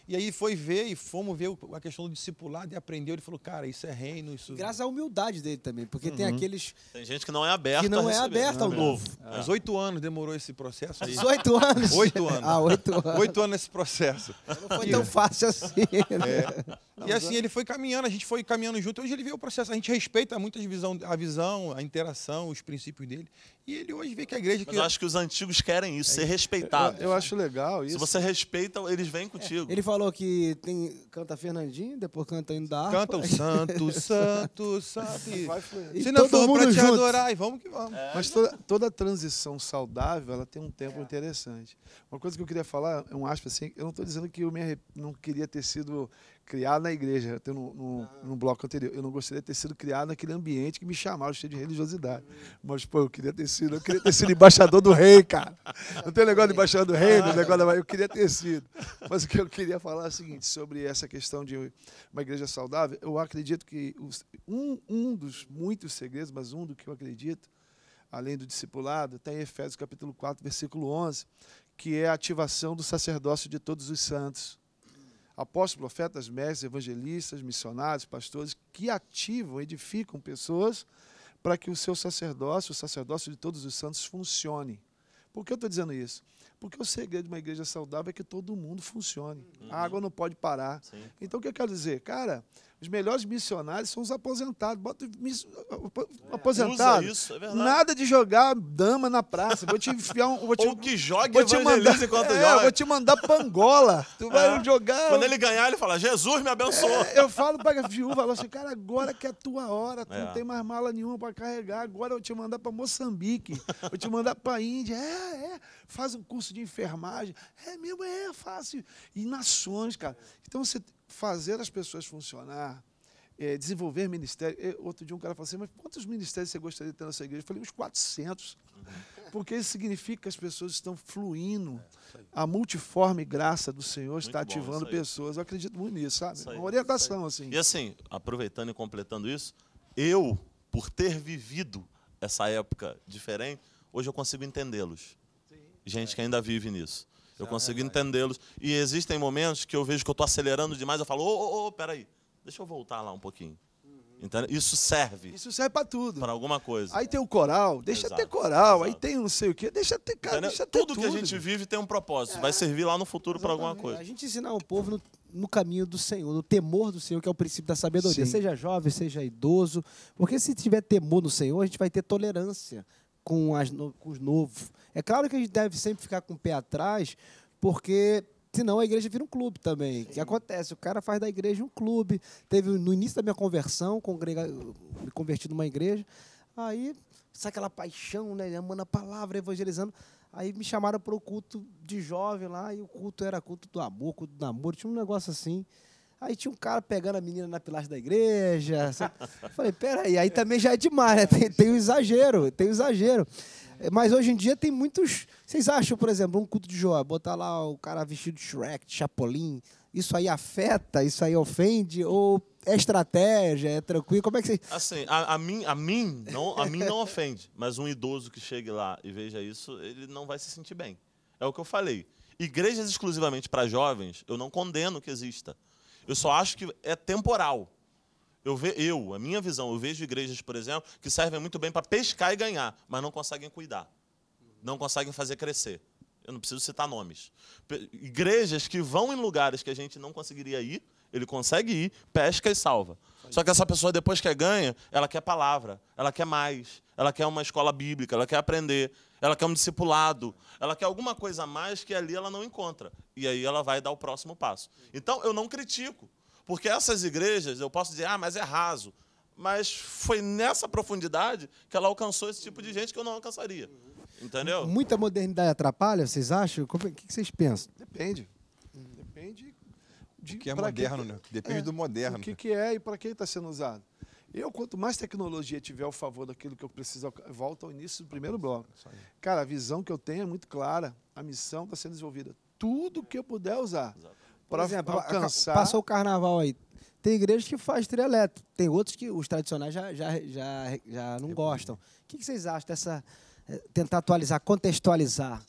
E aí foi ver e fomos ver a questão do discipulado e aprendeu. Ele falou, cara, isso é reino, isso. Graças à humildade dele também, porque uhum. tem aqueles. Tem gente que não é aberta. Que não é aberta ao novo. É. Mas oito anos demorou esse processo aí. Oito anos? Oito anos. Ah, oito anos. Oito anos esse processo. Não foi tão fácil assim. É. E assim ele foi caminhando, a gente foi caminhando junto. Hoje ele vê o processo. A gente respeita muito a visão, a visão, a interação, os princípios dele. E ele hoje vê que a igreja. Mas que... eu acho que os antigos querem isso, é, ser respeitados. Eu, eu, acho legal isso. Se você respeita, eles vêm contigo. É, ele falou que tem, canta Fernandinho, depois canta indo da harpa. Canta o santo, santo, santo. E, Se não for para te junto. adorar, e vamos que vamos. É, Mas toda, toda transição saudável, ela tem um tempo é. interessante. Uma coisa que eu queria falar, é um aspas assim, eu não estou dizendo que eu me, não queria ter sido criado na igreja, no, no, no, bloco anterior. Eu não gostaria de ter sido criado naquele ambiente que me chamava cheio de religiosidade. Mas, pô, eu queria ter sido, eu queria ter sido embaixador do rei, cara. Não tem negócio de embaixador do rei, não negócio eu queria ter sido. Mas o que eu queria falar é o seguinte, sobre essa questão de uma igreja saudável, eu acredito que os, um, um dos muitos segredos, mas um do que eu acredito, além do discipulado, está em Efésios capítulo 4, versículo 11, que é a ativação do sacerdócio de todos os santos apóstolos, profetas, mestres, evangelistas, missionários, pastores, que ativam, edificam pessoas para que o seu sacerdócio, o sacerdócio de todos os santos, funcione. Por que eu estou dizendo isso? Porque o segredo de uma igreja saudável é que todo mundo funcione. Uhum. A água não pode parar. Sim. Então, o que eu quero dizer? Cara, os melhores missionários são os aposentados. Bota mis... é, aposentado. Isso, é Nada de jogar dama na praça. Vou te enfiar um. Vou te, Ou que jogue vou te mandar, enquanto é, joga. Vou te mandar pangola. Tu vai é. jogar. Quando ele ganhar, ele fala: Jesus me abençoou. É, eu falo para a viúva, falo assim, cara, agora que é a tua hora, tu não é. tem mais mala nenhuma para carregar. Agora eu vou te mandar para Moçambique. Vou te mandar para Índia. É, é. Faz um curso de enfermagem. É mesmo, é fácil. E nações, cara. Então você fazer as pessoas funcionar, é, desenvolver ministério. É, outro dia um cara falou assim, mas quantos ministérios você gostaria de ter nessa igreja? Eu falei, uns 400. Uhum. Porque isso significa que as pessoas estão fluindo. É, a multiforme graça do Senhor muito está ativando pessoas. Eu acredito muito nisso, sabe? Uma orientação, assim. E assim, aproveitando e completando isso, eu, por ter vivido essa época diferente, hoje eu consigo entendê-los. gente que ainda vive nisso. Eu consigo entendê-los. E existem momentos que eu vejo que eu estou acelerando demais, eu falo, ô, ô, ô, peraí, deixa eu voltar lá um pouquinho. Entendeu? Isso serve Isso serve para tudo. para alguma coisa. Aí tem o coral, deixa Exato, ter coral. Aí exato. tem não sei o quê, deixa ter, cara, deixa ter tudo, tudo. que a gente vive tem um propósito. Vai servir lá no futuro para alguma coisa. A gente ensinar o povo no, no caminho do Senhor, no temor do Senhor, que é o princípio da sabedoria. Sim. Seja jovem, seja idoso. Porque se tiver temor no Senhor, a gente vai ter tolerância com, as com os novos. É claro que a gente deve sempre ficar com o pé atrás, porque senão a igreja vira um clube também. O que acontece? O cara faz da igreja um clube. Teve no início da minha conversão, congrega, me converti numa igreja, aí sai aquela paixão, né? Amando a palavra, evangelizando. Aí me chamaram para o culto de jovem lá, e o culto era culto do amor, culto do namoro, tinha um negócio assim. Aí tinha um cara pegando a menina na pilastra da igreja. sabe? Falei, peraí, aí também já é demais, né? Tem, tem um exagero, tem um exagero. É, Mas hoje em dia tem muitos. Vocês acham, por exemplo, um culto de Jó, botar lá o cara vestido de Shrek, de Chapolin, isso aí afeta, isso aí ofende? Ou é estratégia, é tranquilo? Como é que vocês. Assim, a, a mim, a, mim não, a mim não ofende, mas um idoso que chegue lá e veja isso, ele não vai se sentir bem. É o que eu falei. Igrejas exclusivamente para jovens, eu não condeno que exista. Eu só acho que é temporal. Eu, ve, eu, a minha visão, eu vejo igrejas, por exemplo, que servem muito bem para pescar e ganhar, mas não conseguem cuidar. Não conseguem fazer crescer. Eu não preciso citar nomes. Igrejas que vão em lugares que a gente não conseguiria ir, ele consegue ir, pesca e salva. Só que essa pessoa, depois que ganha, ela quer palavra, ela quer mais, ela quer uma escola bíblica, ela quer aprender, ela quer um discipulado, ela quer alguma coisa a mais que ali ela não encontra. E aí ela vai dar o próximo passo. Então, eu não critico. Porque essas igrejas, eu posso dizer, ah, mas é raso. Mas foi nessa profundidade que ela alcançou esse tipo de gente que eu não alcançaria. Entendeu? Muita modernidade atrapalha, vocês acham? Como é- O que que vocês pensam? Depende. Depende de Que é moderno, né? Depende é, do moderno. O que, que é e para que está sendo usado. Eu, quanto mais tecnologia tiver ao favor daquilo que eu preciso, eu volto ao início do primeiro bloco. Cara, a visão que eu tenho é muito clara. A missão está sendo desenvolvida. Tudo que eu puder usar Por exemplo, alcançar. passou o carnaval aí. Tem igrejas que faz trio elétrico, tem outros que os tradicionais já, já, já, já não gostam. O que, que vocês acham dessa. eh, tentar atualizar, contextualizar?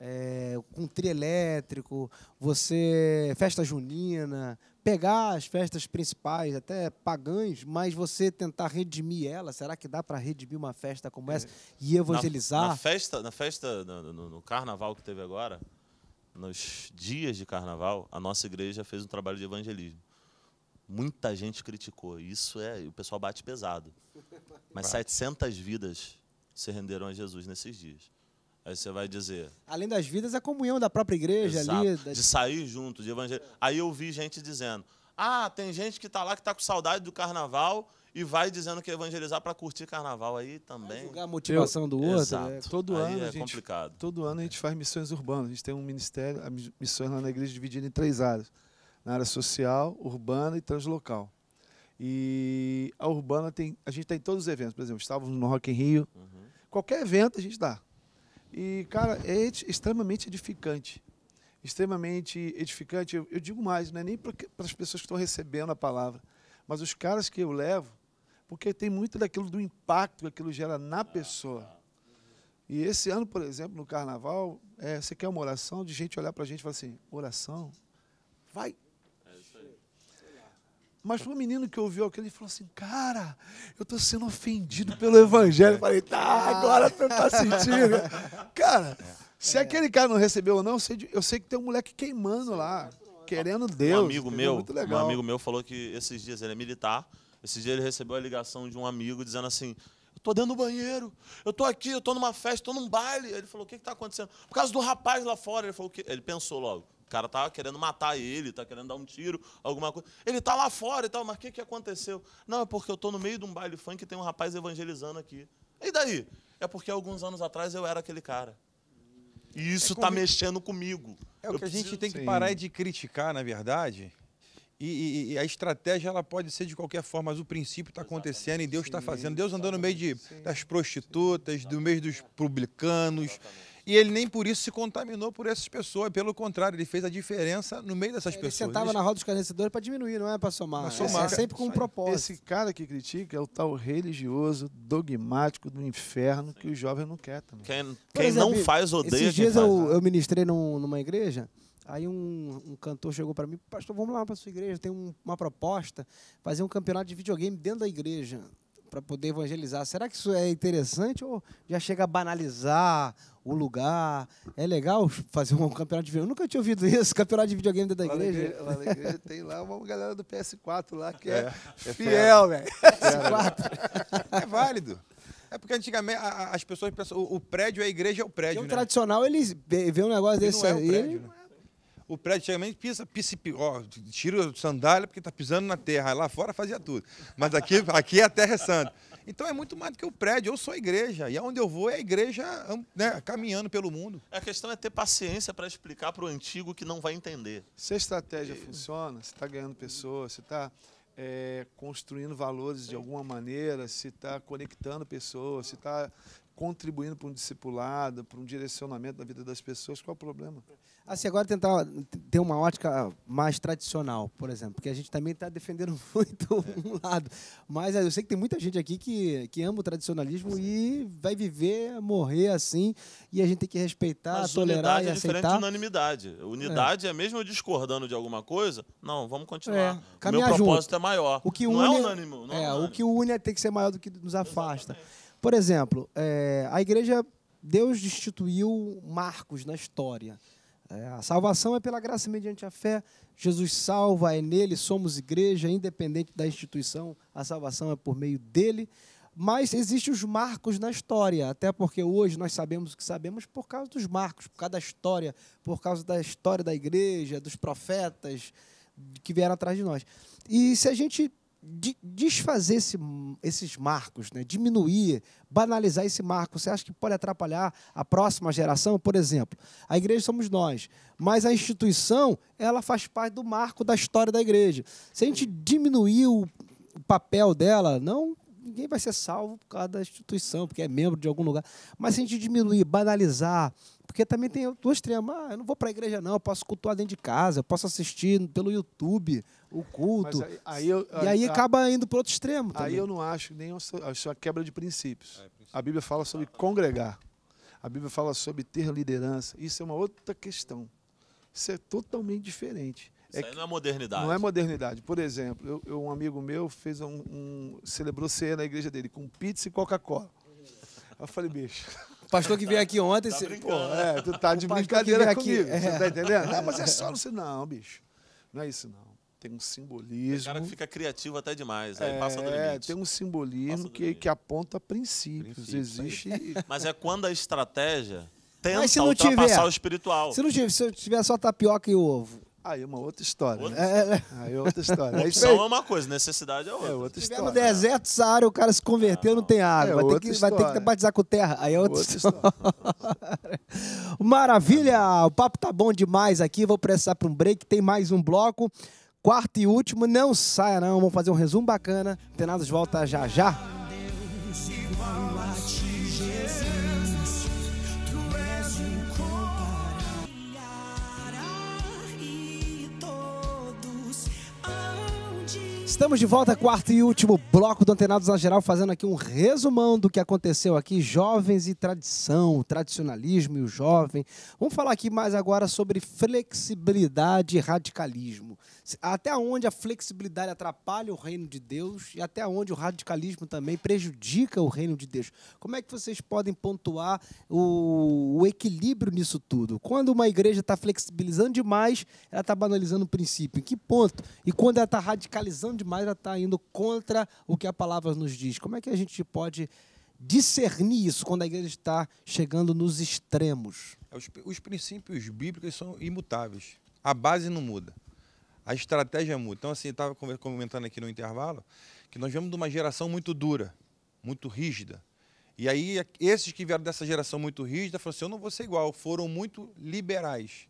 eh, com trio elétrico, você. festa junina, pegar as festas principais, até pagãs, mas você tentar redimir elas. Será que dá para redimir uma festa como essa e Na- evangelizar? Na, festa, na festa no, no- no carnaval que teve agora, nos dias de carnaval, a nossa igreja fez um trabalho de evangelismo. Muita gente criticou. Isso é, o pessoal bate pesado. Mas 700 vidas se renderam a Jesus nesses dias. Aí você vai dizer, Além das vidas, a comunhão da própria igreja ali. Exato. das- De sair junto, de evangelizar. Aí eu vi gente dizendo: ah, tem gente que está lá que está com saudade do carnaval e vai dizendo que é evangelizar para curtir carnaval. Aí também. julgar a motivação do outro. Exato. né? Todo Aí ano é a gente- complicado. Todo ano a gente faz missões urbanas. A gente tem um ministério, missões lá na igreja dividida em três áreas: na área social, urbana e translocal. E a urbana tem, a gente tem todos os eventos. Por exemplo, estávamos no Rock in Rio. Uhum. Qualquer evento a gente dá. E cara, é extremamente edificante. Extremamente edificante. Eu, eu digo mais, não é nem para as pessoas que estão recebendo a palavra, mas os caras que eu levo, porque tem muito daquilo do impacto que aquilo gera na pessoa. E esse ano, por exemplo, no carnaval, é, você quer uma oração de gente olhar para a gente e falar assim: oração? Vai. Mas para um menino que ouviu aquilo, ele falou assim: Cara, eu estou sendo ofendido pelo evangelho. Eu falei: Tá, agora tu tá sentindo. Cara, se aquele cara não recebeu ou não, eu sei, eu sei que tem um moleque queimando lá, querendo Deus. um amigo meu, um amigo meu falou que esses dias ele é militar. Esses dias ele recebeu a ligação de um amigo dizendo assim: "Eu tô dentro do banheiro. Eu tô aqui, eu tô numa festa, tô num baile". Ele falou: "O que que tá acontecendo?". Por causa do rapaz lá fora. Ele falou que ele pensou logo. O cara tá querendo matar ele, tá querendo dar um tiro, alguma coisa. Ele tá lá fora e tal, mas o que que aconteceu? Não, é porque eu tô no meio de um baile funk e tem um rapaz evangelizando aqui. E daí? É porque alguns anos atrás eu era aquele cara. E isso tá convi- mexendo comigo. É o Eu que a gente preciso- tem que Sim. parar de criticar, na verdade. E, e- e a estratégia ela pode ser de qualquer forma, mas o princípio está acontecendo e Deus está fazendo. Deus andou no meio de, das prostitutas, do meio dos publicanos. E ele nem por isso se contaminou por essas pessoas. Pelo contrário, ele fez a diferença no meio dessas Ele pessoas. sentava Ele- na roda dos escarnecedores para diminuir, não é para somar. É- somar. É sempre com um propósito. Esse cara que critica é o tal religioso, dogmático do inferno que o jovem não quer também. Quem, quem exemplo, não faz, odeia Esses quem dias faz. eu, né? eu ministrei num- numa igreja, aí um, um cantor chegou para mim, pastor, vamos lá para sua igreja, tem um- uma proposta, fazer um campeonato de videogame dentro da igreja para poder evangelizar. Será que isso é interessante ou já chega a banalizar o lugar? É legal fazer um campeonato de videogame? Eu nunca tinha ouvido isso, campeonato de videogame dentro da igreja. igreja, lá na igreja tem lá uma galera do PS4 lá que é, É, fiel, velho. É válido. É porque antigamente as pessoas pensam, o, o prédio, a igreja é o prédio, o né? tradicional, eles vê um negócio Ele desse não é o aí. prédio, ele- né? O prédio antigamente pisa, pisa, ó, tira a sandália porque está pisando na terra. Lá fora fazia tudo. Mas aqui, aqui a terra é santa. Então é muito mais do que o prédio. Eu sou a igreja. E aonde eu vou é a igreja né, caminhando pelo mundo. A questão é ter paciência para explicar para o antigo que não vai entender. Se a estratégia funciona, se está ganhando pessoas, se está construindo valores de alguma maneira, se está conectando pessoas, se está contribuindo para um discipulado, para um direcionamento da vida das pessoas, qual é o problema? Assim, agora tentar ter uma ótica mais tradicional, por exemplo, porque a gente também está defendendo muito um lado. Mas eu sei que tem muita gente aqui que, que ama o tradicionalismo e vai viver, morrer assim, e a gente tem que respeitar, Mas tolerar unidade e é diferente de aceitar. unanimidade. Unidade é. mesmo eu discordando de alguma coisa, não, vamos É, continuar. o meu propósito é maior. O que não une, é unânimo. Não é, é, o que une tem que ser maior do que nos afasta. Por exemplo, é, a igreja, Deus instituiu marcos na história. É, a salvação é pela graça mediante a fé. Jesus salva, é nele, somos igreja, independente da instituição, a salvação é por meio dele. Mas existem os marcos na história, até porque hoje nós sabemos o que sabemos por causa dos marcos, por causa da história, por causa da história da igreja, dos profetas que vieram atrás de nós. E se a gente de- desfazer esse- esses marcos, né? diminuir, banalizar esse marco, você acha que pode atrapalhar a próxima geração? Por exemplo, a igreja somos nós, mas a instituição ela faz parte do marco da história da igreja. Se a gente diminuir o, o papel dela, não ninguém vai ser salvo por causa da instituição, porque é membro de algum lugar. Mas se a gente diminuir, banalizar, porque também tem duas extremos. Ah, eu não vou para a igreja, não, eu posso cultuar dentro de casa, eu posso assistir pelo YouTube o culto. Aí, aí eu, E aí a- acaba indo para outro extremo Aí também. eu não acho nem é uma quebra de princípios. A Bíblia fala sobre congregar. A Bíblia fala sobre ter liderança. Isso é uma outra questão. Isso é totalmente diferente. Isso É aí não é modernidade. Não é modernidade. Por exemplo, eu, eu- um amigo meu fez um, um- celebrou ceia na igreja dele com pizza e Coca-Cola. Aí eu falei, bicho, O pastor que veio aqui ontem. Tá brincando. pô, é, tu tá de brincadeira veio aqui, comigo. é. Você tá entendendo? Não, mas é só não sei. Não, bicho. Não é isso, não. Tem um O simbolismo. cara que fica criativo até demais, aí passa do É, limite. tem um simbolismo que, que aponta princípios. Princípios, Existe. Mas é quando a estratégia tenta Mas se não ultrapassar tiver? o espiritual. Se, não tiver, se eu tiver só tapioca e ovo. Aí é uma outra história. Outra né? É, é, Aí é outra história. Aí Opção isso é uma coisa, necessidade é outra. é outra se tiver no história. deserto, Saara, o cara se converteu, não tem água. É vai, ter que, vai ter que história. batizar com terra. Aí é outra, Outra história. história. Maravilha! O papo tá bom demais aqui. Vou precisar para um break. Tem mais um bloco. Quarto e último. Não saia, não. Vamos fazer um resumo bacana. Tenados volta já já. Estamos de volta, quarto e último bloco do Antenados na Geral, fazendo aqui um resumão do que aconteceu aqui, jovens e tradição, o tradicionalismo e o jovem. Vamos falar aqui mais agora sobre flexibilidade e radicalismo. Até onde a flexibilidade atrapalha o reino de Deus e até onde o radicalismo também prejudica o reino de Deus. Como é que vocês podem pontuar o, o equilíbrio nisso tudo? Quando uma igreja está flexibilizando demais, ela está banalizando o princípio. Em que ponto? E quando ela está radicalizando demais, ela está indo contra o que a palavra nos diz. Como é que a gente pode discernir isso quando a igreja está chegando nos extremos? Os, os princípios bíblicos são imutáveis. A base não muda. A estratégia muda. Então, assim, estava comentando aqui no intervalo que nós vemos de uma geração muito dura, muito rígida. E aí, esses que vieram dessa geração muito rígida falaram assim: eu não vou ser igual, foram muito liberais.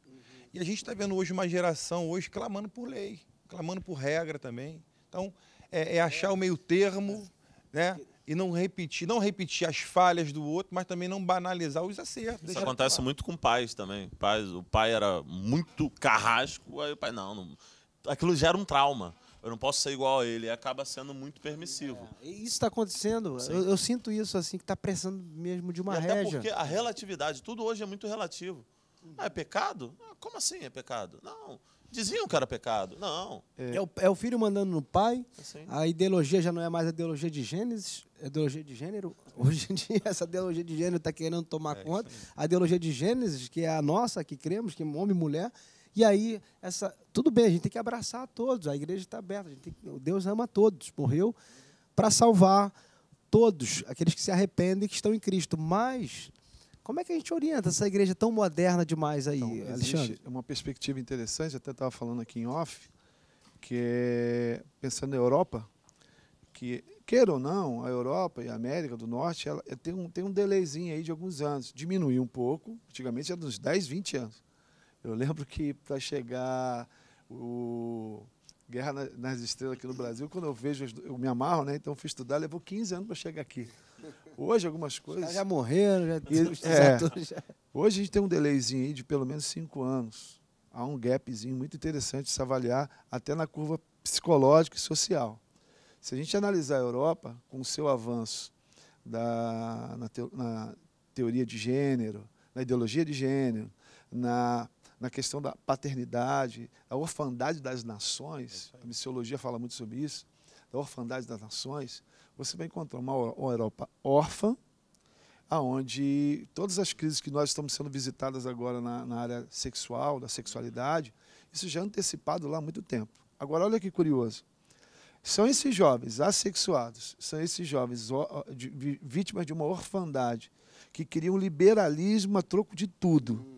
E a gente está vendo hoje uma geração hoje clamando por lei, clamando por regra também. Então, é, é achar o meio termo, né? e não repetir, não repetir as falhas do outro, mas também não banalizar os acertos. Isso acontece muito com pais também. Pais, o pai era muito carrasco, aí o pai, não, não. Aquilo gera um trauma. Eu não posso ser igual a ele. E acaba sendo muito permissivo. E Isso está acontecendo. Eu, eu sinto isso, assim, que está precisando mesmo de uma e até porque a relatividade, tudo hoje é muito relativo. Ah, é pecado? Ah, como assim é pecado? Não. Diziam que era pecado. Não. É. o, é o filho mandando no pai, Assim. a ideologia já não é mais a ideologia de Gênesis, é a ideologia de gênero. Hoje em dia, essa ideologia de gênero está querendo tomar É, conta. A ideologia de Gênesis, que é a nossa, que cremos, que é homem e mulher. E aí, essa, tudo bem, a gente tem que abraçar todos, a igreja está aberta, a que- Deus ama todos, morreu para salvar todos, aqueles que se arrependem e que estão em Cristo. Mas, como é que a gente orienta essa igreja tão moderna demais aí, Então, Alexandre? uma perspectiva interessante, até estava falando aqui em off, que é pensando na Europa, que, queira ou não, a Europa e a América do Norte ela, tem, um, tem um delayzinho aí de alguns anos. Diminuiu um pouco, antigamente era uns 10, 20 anos. Eu lembro que para chegar o Guerra na- nas Estrelas aqui no Brasil, quando eu vejo, eu me amarro, né? Então eu fui estudar, levou 15 anos para chegar aqui. Hoje algumas coisas... caras já morreram, já, E- é. já- Hoje a gente tem um delayzinho aí de pelo menos cinco anos. Há um gapzinho muito interessante de se avaliar até na curva psicológica e social. Se a gente analisar a Europa, com o seu avanço da, na, teo- na teoria de gênero, na ideologia de gênero, na, na questão da paternidade, a orfandade das nações, a missiologia fala muito sobre isso, da orfandade das nações, você vai encontrar uma, Euro- uma Europa órfã, aonde todas as crises que nós estamos sendo visitadas agora na, na área sexual, da sexualidade, isso já é antecipado lá há muito tempo. Agora, olha que curioso. São esses jovens assexuados, são esses jovens vítimas de uma orfandade, que queriam liberalismo a troco de tudo.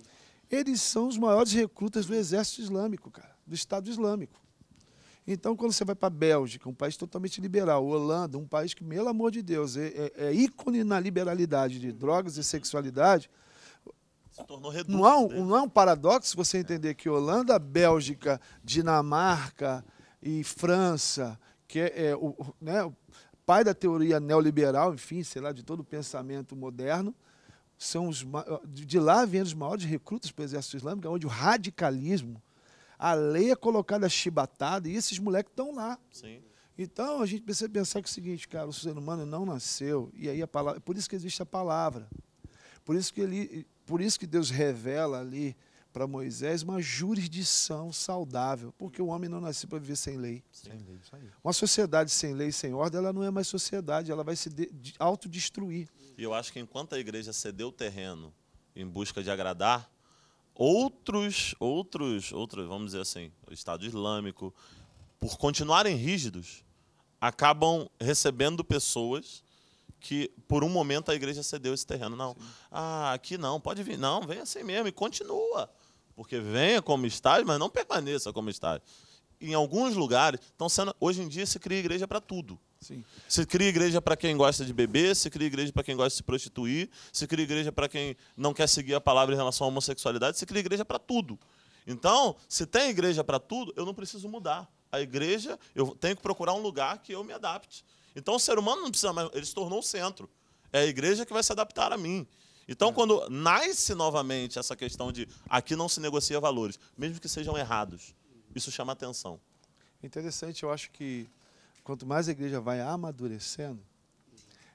Eles são os maiores recrutas do exército islâmico, cara, do Estado Islâmico. Então, quando você vai para a Bélgica, um país totalmente liberal, Holanda, um país que, pelo amor de Deus, é, é- é ícone na liberalidade de drogas e sexualidade, Se tornou reduto. não há, um, né? não há um paradoxo você entender que Holanda, Bélgica, Dinamarca e França, que é, é o- né, o pai da teoria neoliberal, enfim, sei lá, de todo o pensamento moderno, são os, de lá vêm os maiores recrutas para o exército islâmico, onde o radicalismo, a lei é colocada chibatada, e esses moleques estão lá. Sim. Então a gente precisa pensar que é o seguinte, cara, o ser humano não nasceu e aí a palavra, por isso que existe a palavra. Por isso que ele, por isso que Deus revela ali para Moisés uma jurisdição saudável, porque o homem não nasceu para viver sem lei. Sem lei, isso aí. Uma sociedade sem lei, sem ordem, ela não é mais sociedade, ela vai se de, de- autodestruir. E eu acho que enquanto a igreja cedeu o terreno em busca de agradar, outros, outros, outros, vamos dizer assim, o Estado Islâmico, por continuarem rígidos, acabam recebendo pessoas que, por um momento, a igreja cedeu esse terreno. Não, ah, aqui não, pode vir. Não, vem assim mesmo e continua. Porque venha como está, mas não permaneça como está. Em alguns lugares, estão sendo. Hoje em dia se cria igreja para tudo. Sim. Se cria igreja para quem gosta de beber, se cria igreja para quem gosta de se prostituir, se cria igreja para quem não quer seguir a palavra em relação à homossexualidade, se cria igreja para tudo. Então, se tem igreja para tudo, eu não preciso mudar. A igreja, eu tenho que procurar um lugar que eu me adapte. Então, o ser humano não precisa mais, ele se tornou o centro. É a igreja que vai se adaptar a mim. Então, quando nasce novamente essa questão de aqui não se negocia valores, mesmo que sejam errados, isso chama atenção. Interessante, eu acho que quanto mais a igreja vai amadurecendo,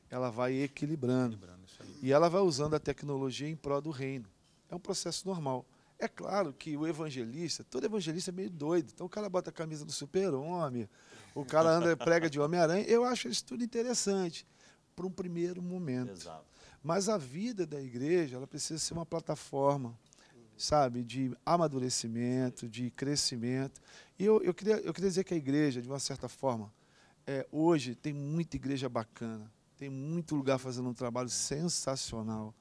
ela vai equilibrando. Lembrando isso aí. E ela vai usando a tecnologia em prol do reino. É um processo normal. É claro que o evangelista, todo evangelista é meio doido. Então o cara bota a camisa do super-homem, o cara anda prega de Homem-Aranha. Eu acho isso tudo interessante para um primeiro momento. Exato. Mas a vida da igreja, ela precisa ser uma plataforma, sabe, de amadurecimento, de crescimento. E eu, eu, queria, eu queria dizer que a igreja, de uma certa forma, é, hoje tem muita igreja bacana, tem muito lugar fazendo um trabalho sensacional.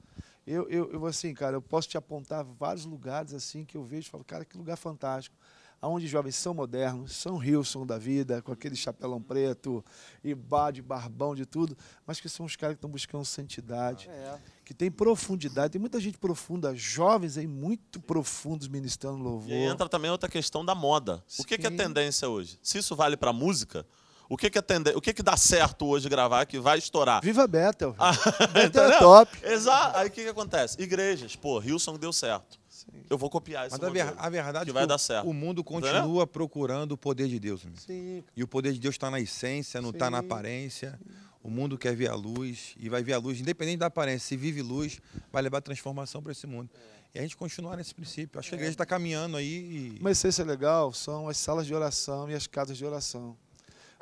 Eu, eu, eu assim, cara, eu posso te apontar vários lugares assim que eu vejo e falo, cara, que lugar fantástico. Onde jovens são modernos, são Hilson da vida, com aquele chapelão preto, e bar de barbão, de tudo, mas que são os caras que estão buscando santidade, que tem profundidade. Tem muita gente profunda, jovens aí muito profundos ministrando louvor. E aí entra também outra questão da moda. O que, que é tendência hoje? Se isso vale para música, O que que é tende... o que que dá certo hoje gravar que vai estourar? Viva Bethel. Ah, Bethel é top. Exato. Aí o que que acontece? Igrejas, pô, Hillsong deu certo. Eu vou copiar esse Mas modelo. a verdade que é vai que dar o- certo. o mundo Entendeu? continua procurando o poder de Deus. amigo. Sim. E o poder de Deus está na essência, não está na Sim. aparência. O mundo quer ver a luz e vai ver a luz, independente da aparência. Se vive luz, vai levar transformação para esse mundo. E a gente continuar nesse princípio. Acho que a igreja está caminhando aí. E... Uma essência legal são as salas de oração e as casas de oração.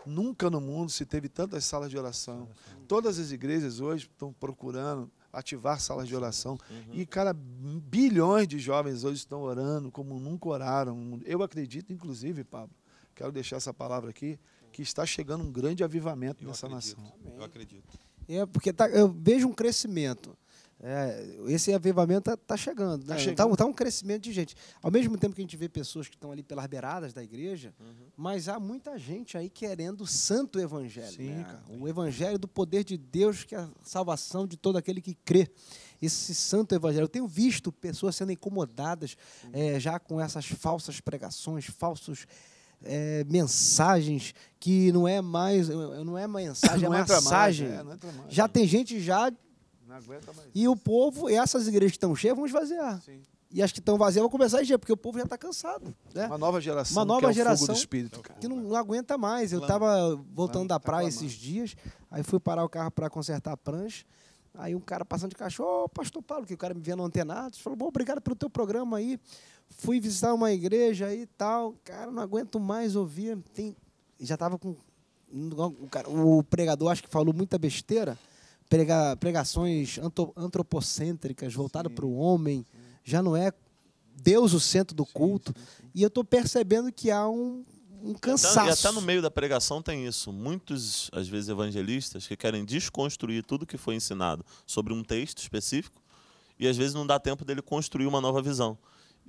Nunca no mundo se teve tantas salas de oração. Todas as igrejas hoje estão procurando ativar salas de oração. E, cara, bilhões de jovens hoje estão orando como nunca oraram. Eu acredito, inclusive, Pablo, quero deixar essa palavra aqui, que está chegando um grande avivamento Eu nessa acredito. nação. Eu acredito. É, porque tá- eu vejo um crescimento. É, esse avivamento tá, tá chegando, né? Tá Tá, tá um crescimento de gente. Ao mesmo tempo que a gente vê pessoas que estão ali pelas beiradas da igreja, Uhum. mas há muita gente aí querendo o santo evangelho. Sim, né? cara. O evangelho do poder de Deus, que é a salvação de todo aquele que crê. Esse santo evangelho. Eu tenho visto pessoas sendo incomodadas é, já com essas falsas pregações, falsos é, mensagens que não é mais não é mensagem, Não é massagem. é, não entra mais. Já tem gente já Não aguenta mais. e o povo, e essas igrejas que estão cheias vão esvaziar. Sim. E as que estão vazias vão começar a encher, porque o povo já está cansado. Né? Uma nova geração, Uma nova que é o geração fogo do Espírito, cara. Que não, não aguenta mais. Eu estava voltando da Tá praia clamando. esses dias, aí fui parar o carro para consertar a prancha. Aí um cara passando de cachorro, ô pastor Paulo, que o cara me via no antenado, falou, bom, obrigado pelo teu programa aí. Fui visitar uma igreja aí e tal. Cara, não aguento mais ouvir. Tem, já estava com. O, cara- o pregador acho que falou muita besteira. Prega, pregações antropocêntricas, voltadas para o homem. Já não é Deus o centro do culto. E eu estou percebendo que há um, um cansaço. E até no meio da pregação tem isso. Muitos, às vezes, evangelistas que querem desconstruir tudo que foi ensinado sobre um texto específico e às vezes não dá tempo dele construir uma nova visão.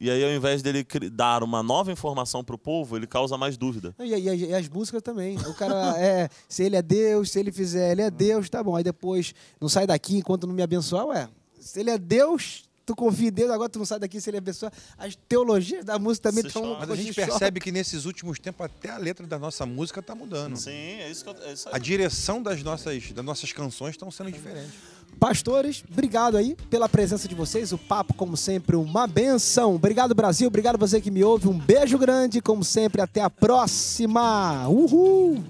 E aí, ao invés dele dar uma nova informação para o povo, ele causa mais dúvida. E, e- e as músicas também. O cara é, se ele é Deus, se ele fizer, ele é Deus, tá bom. Aí depois não sai daqui enquanto não me abençoar, ué. Se ele é Deus, tu confia em Deus, agora tu não sai daqui se ele abençoar. As teologias da música também estão. Mas a gente percebe que nesses últimos tempos até a letra da nossa música está mudando. Sim, é isso que eu, é isso aí. A direção das nossas, das nossas canções estão sendo diferentes. Pastores, obrigado aí pela presença de vocês. O papo, como sempre, uma benção. Obrigado, Brasil. Obrigado você que me ouve. Um beijo grande, como sempre. Até a próxima. Uhul!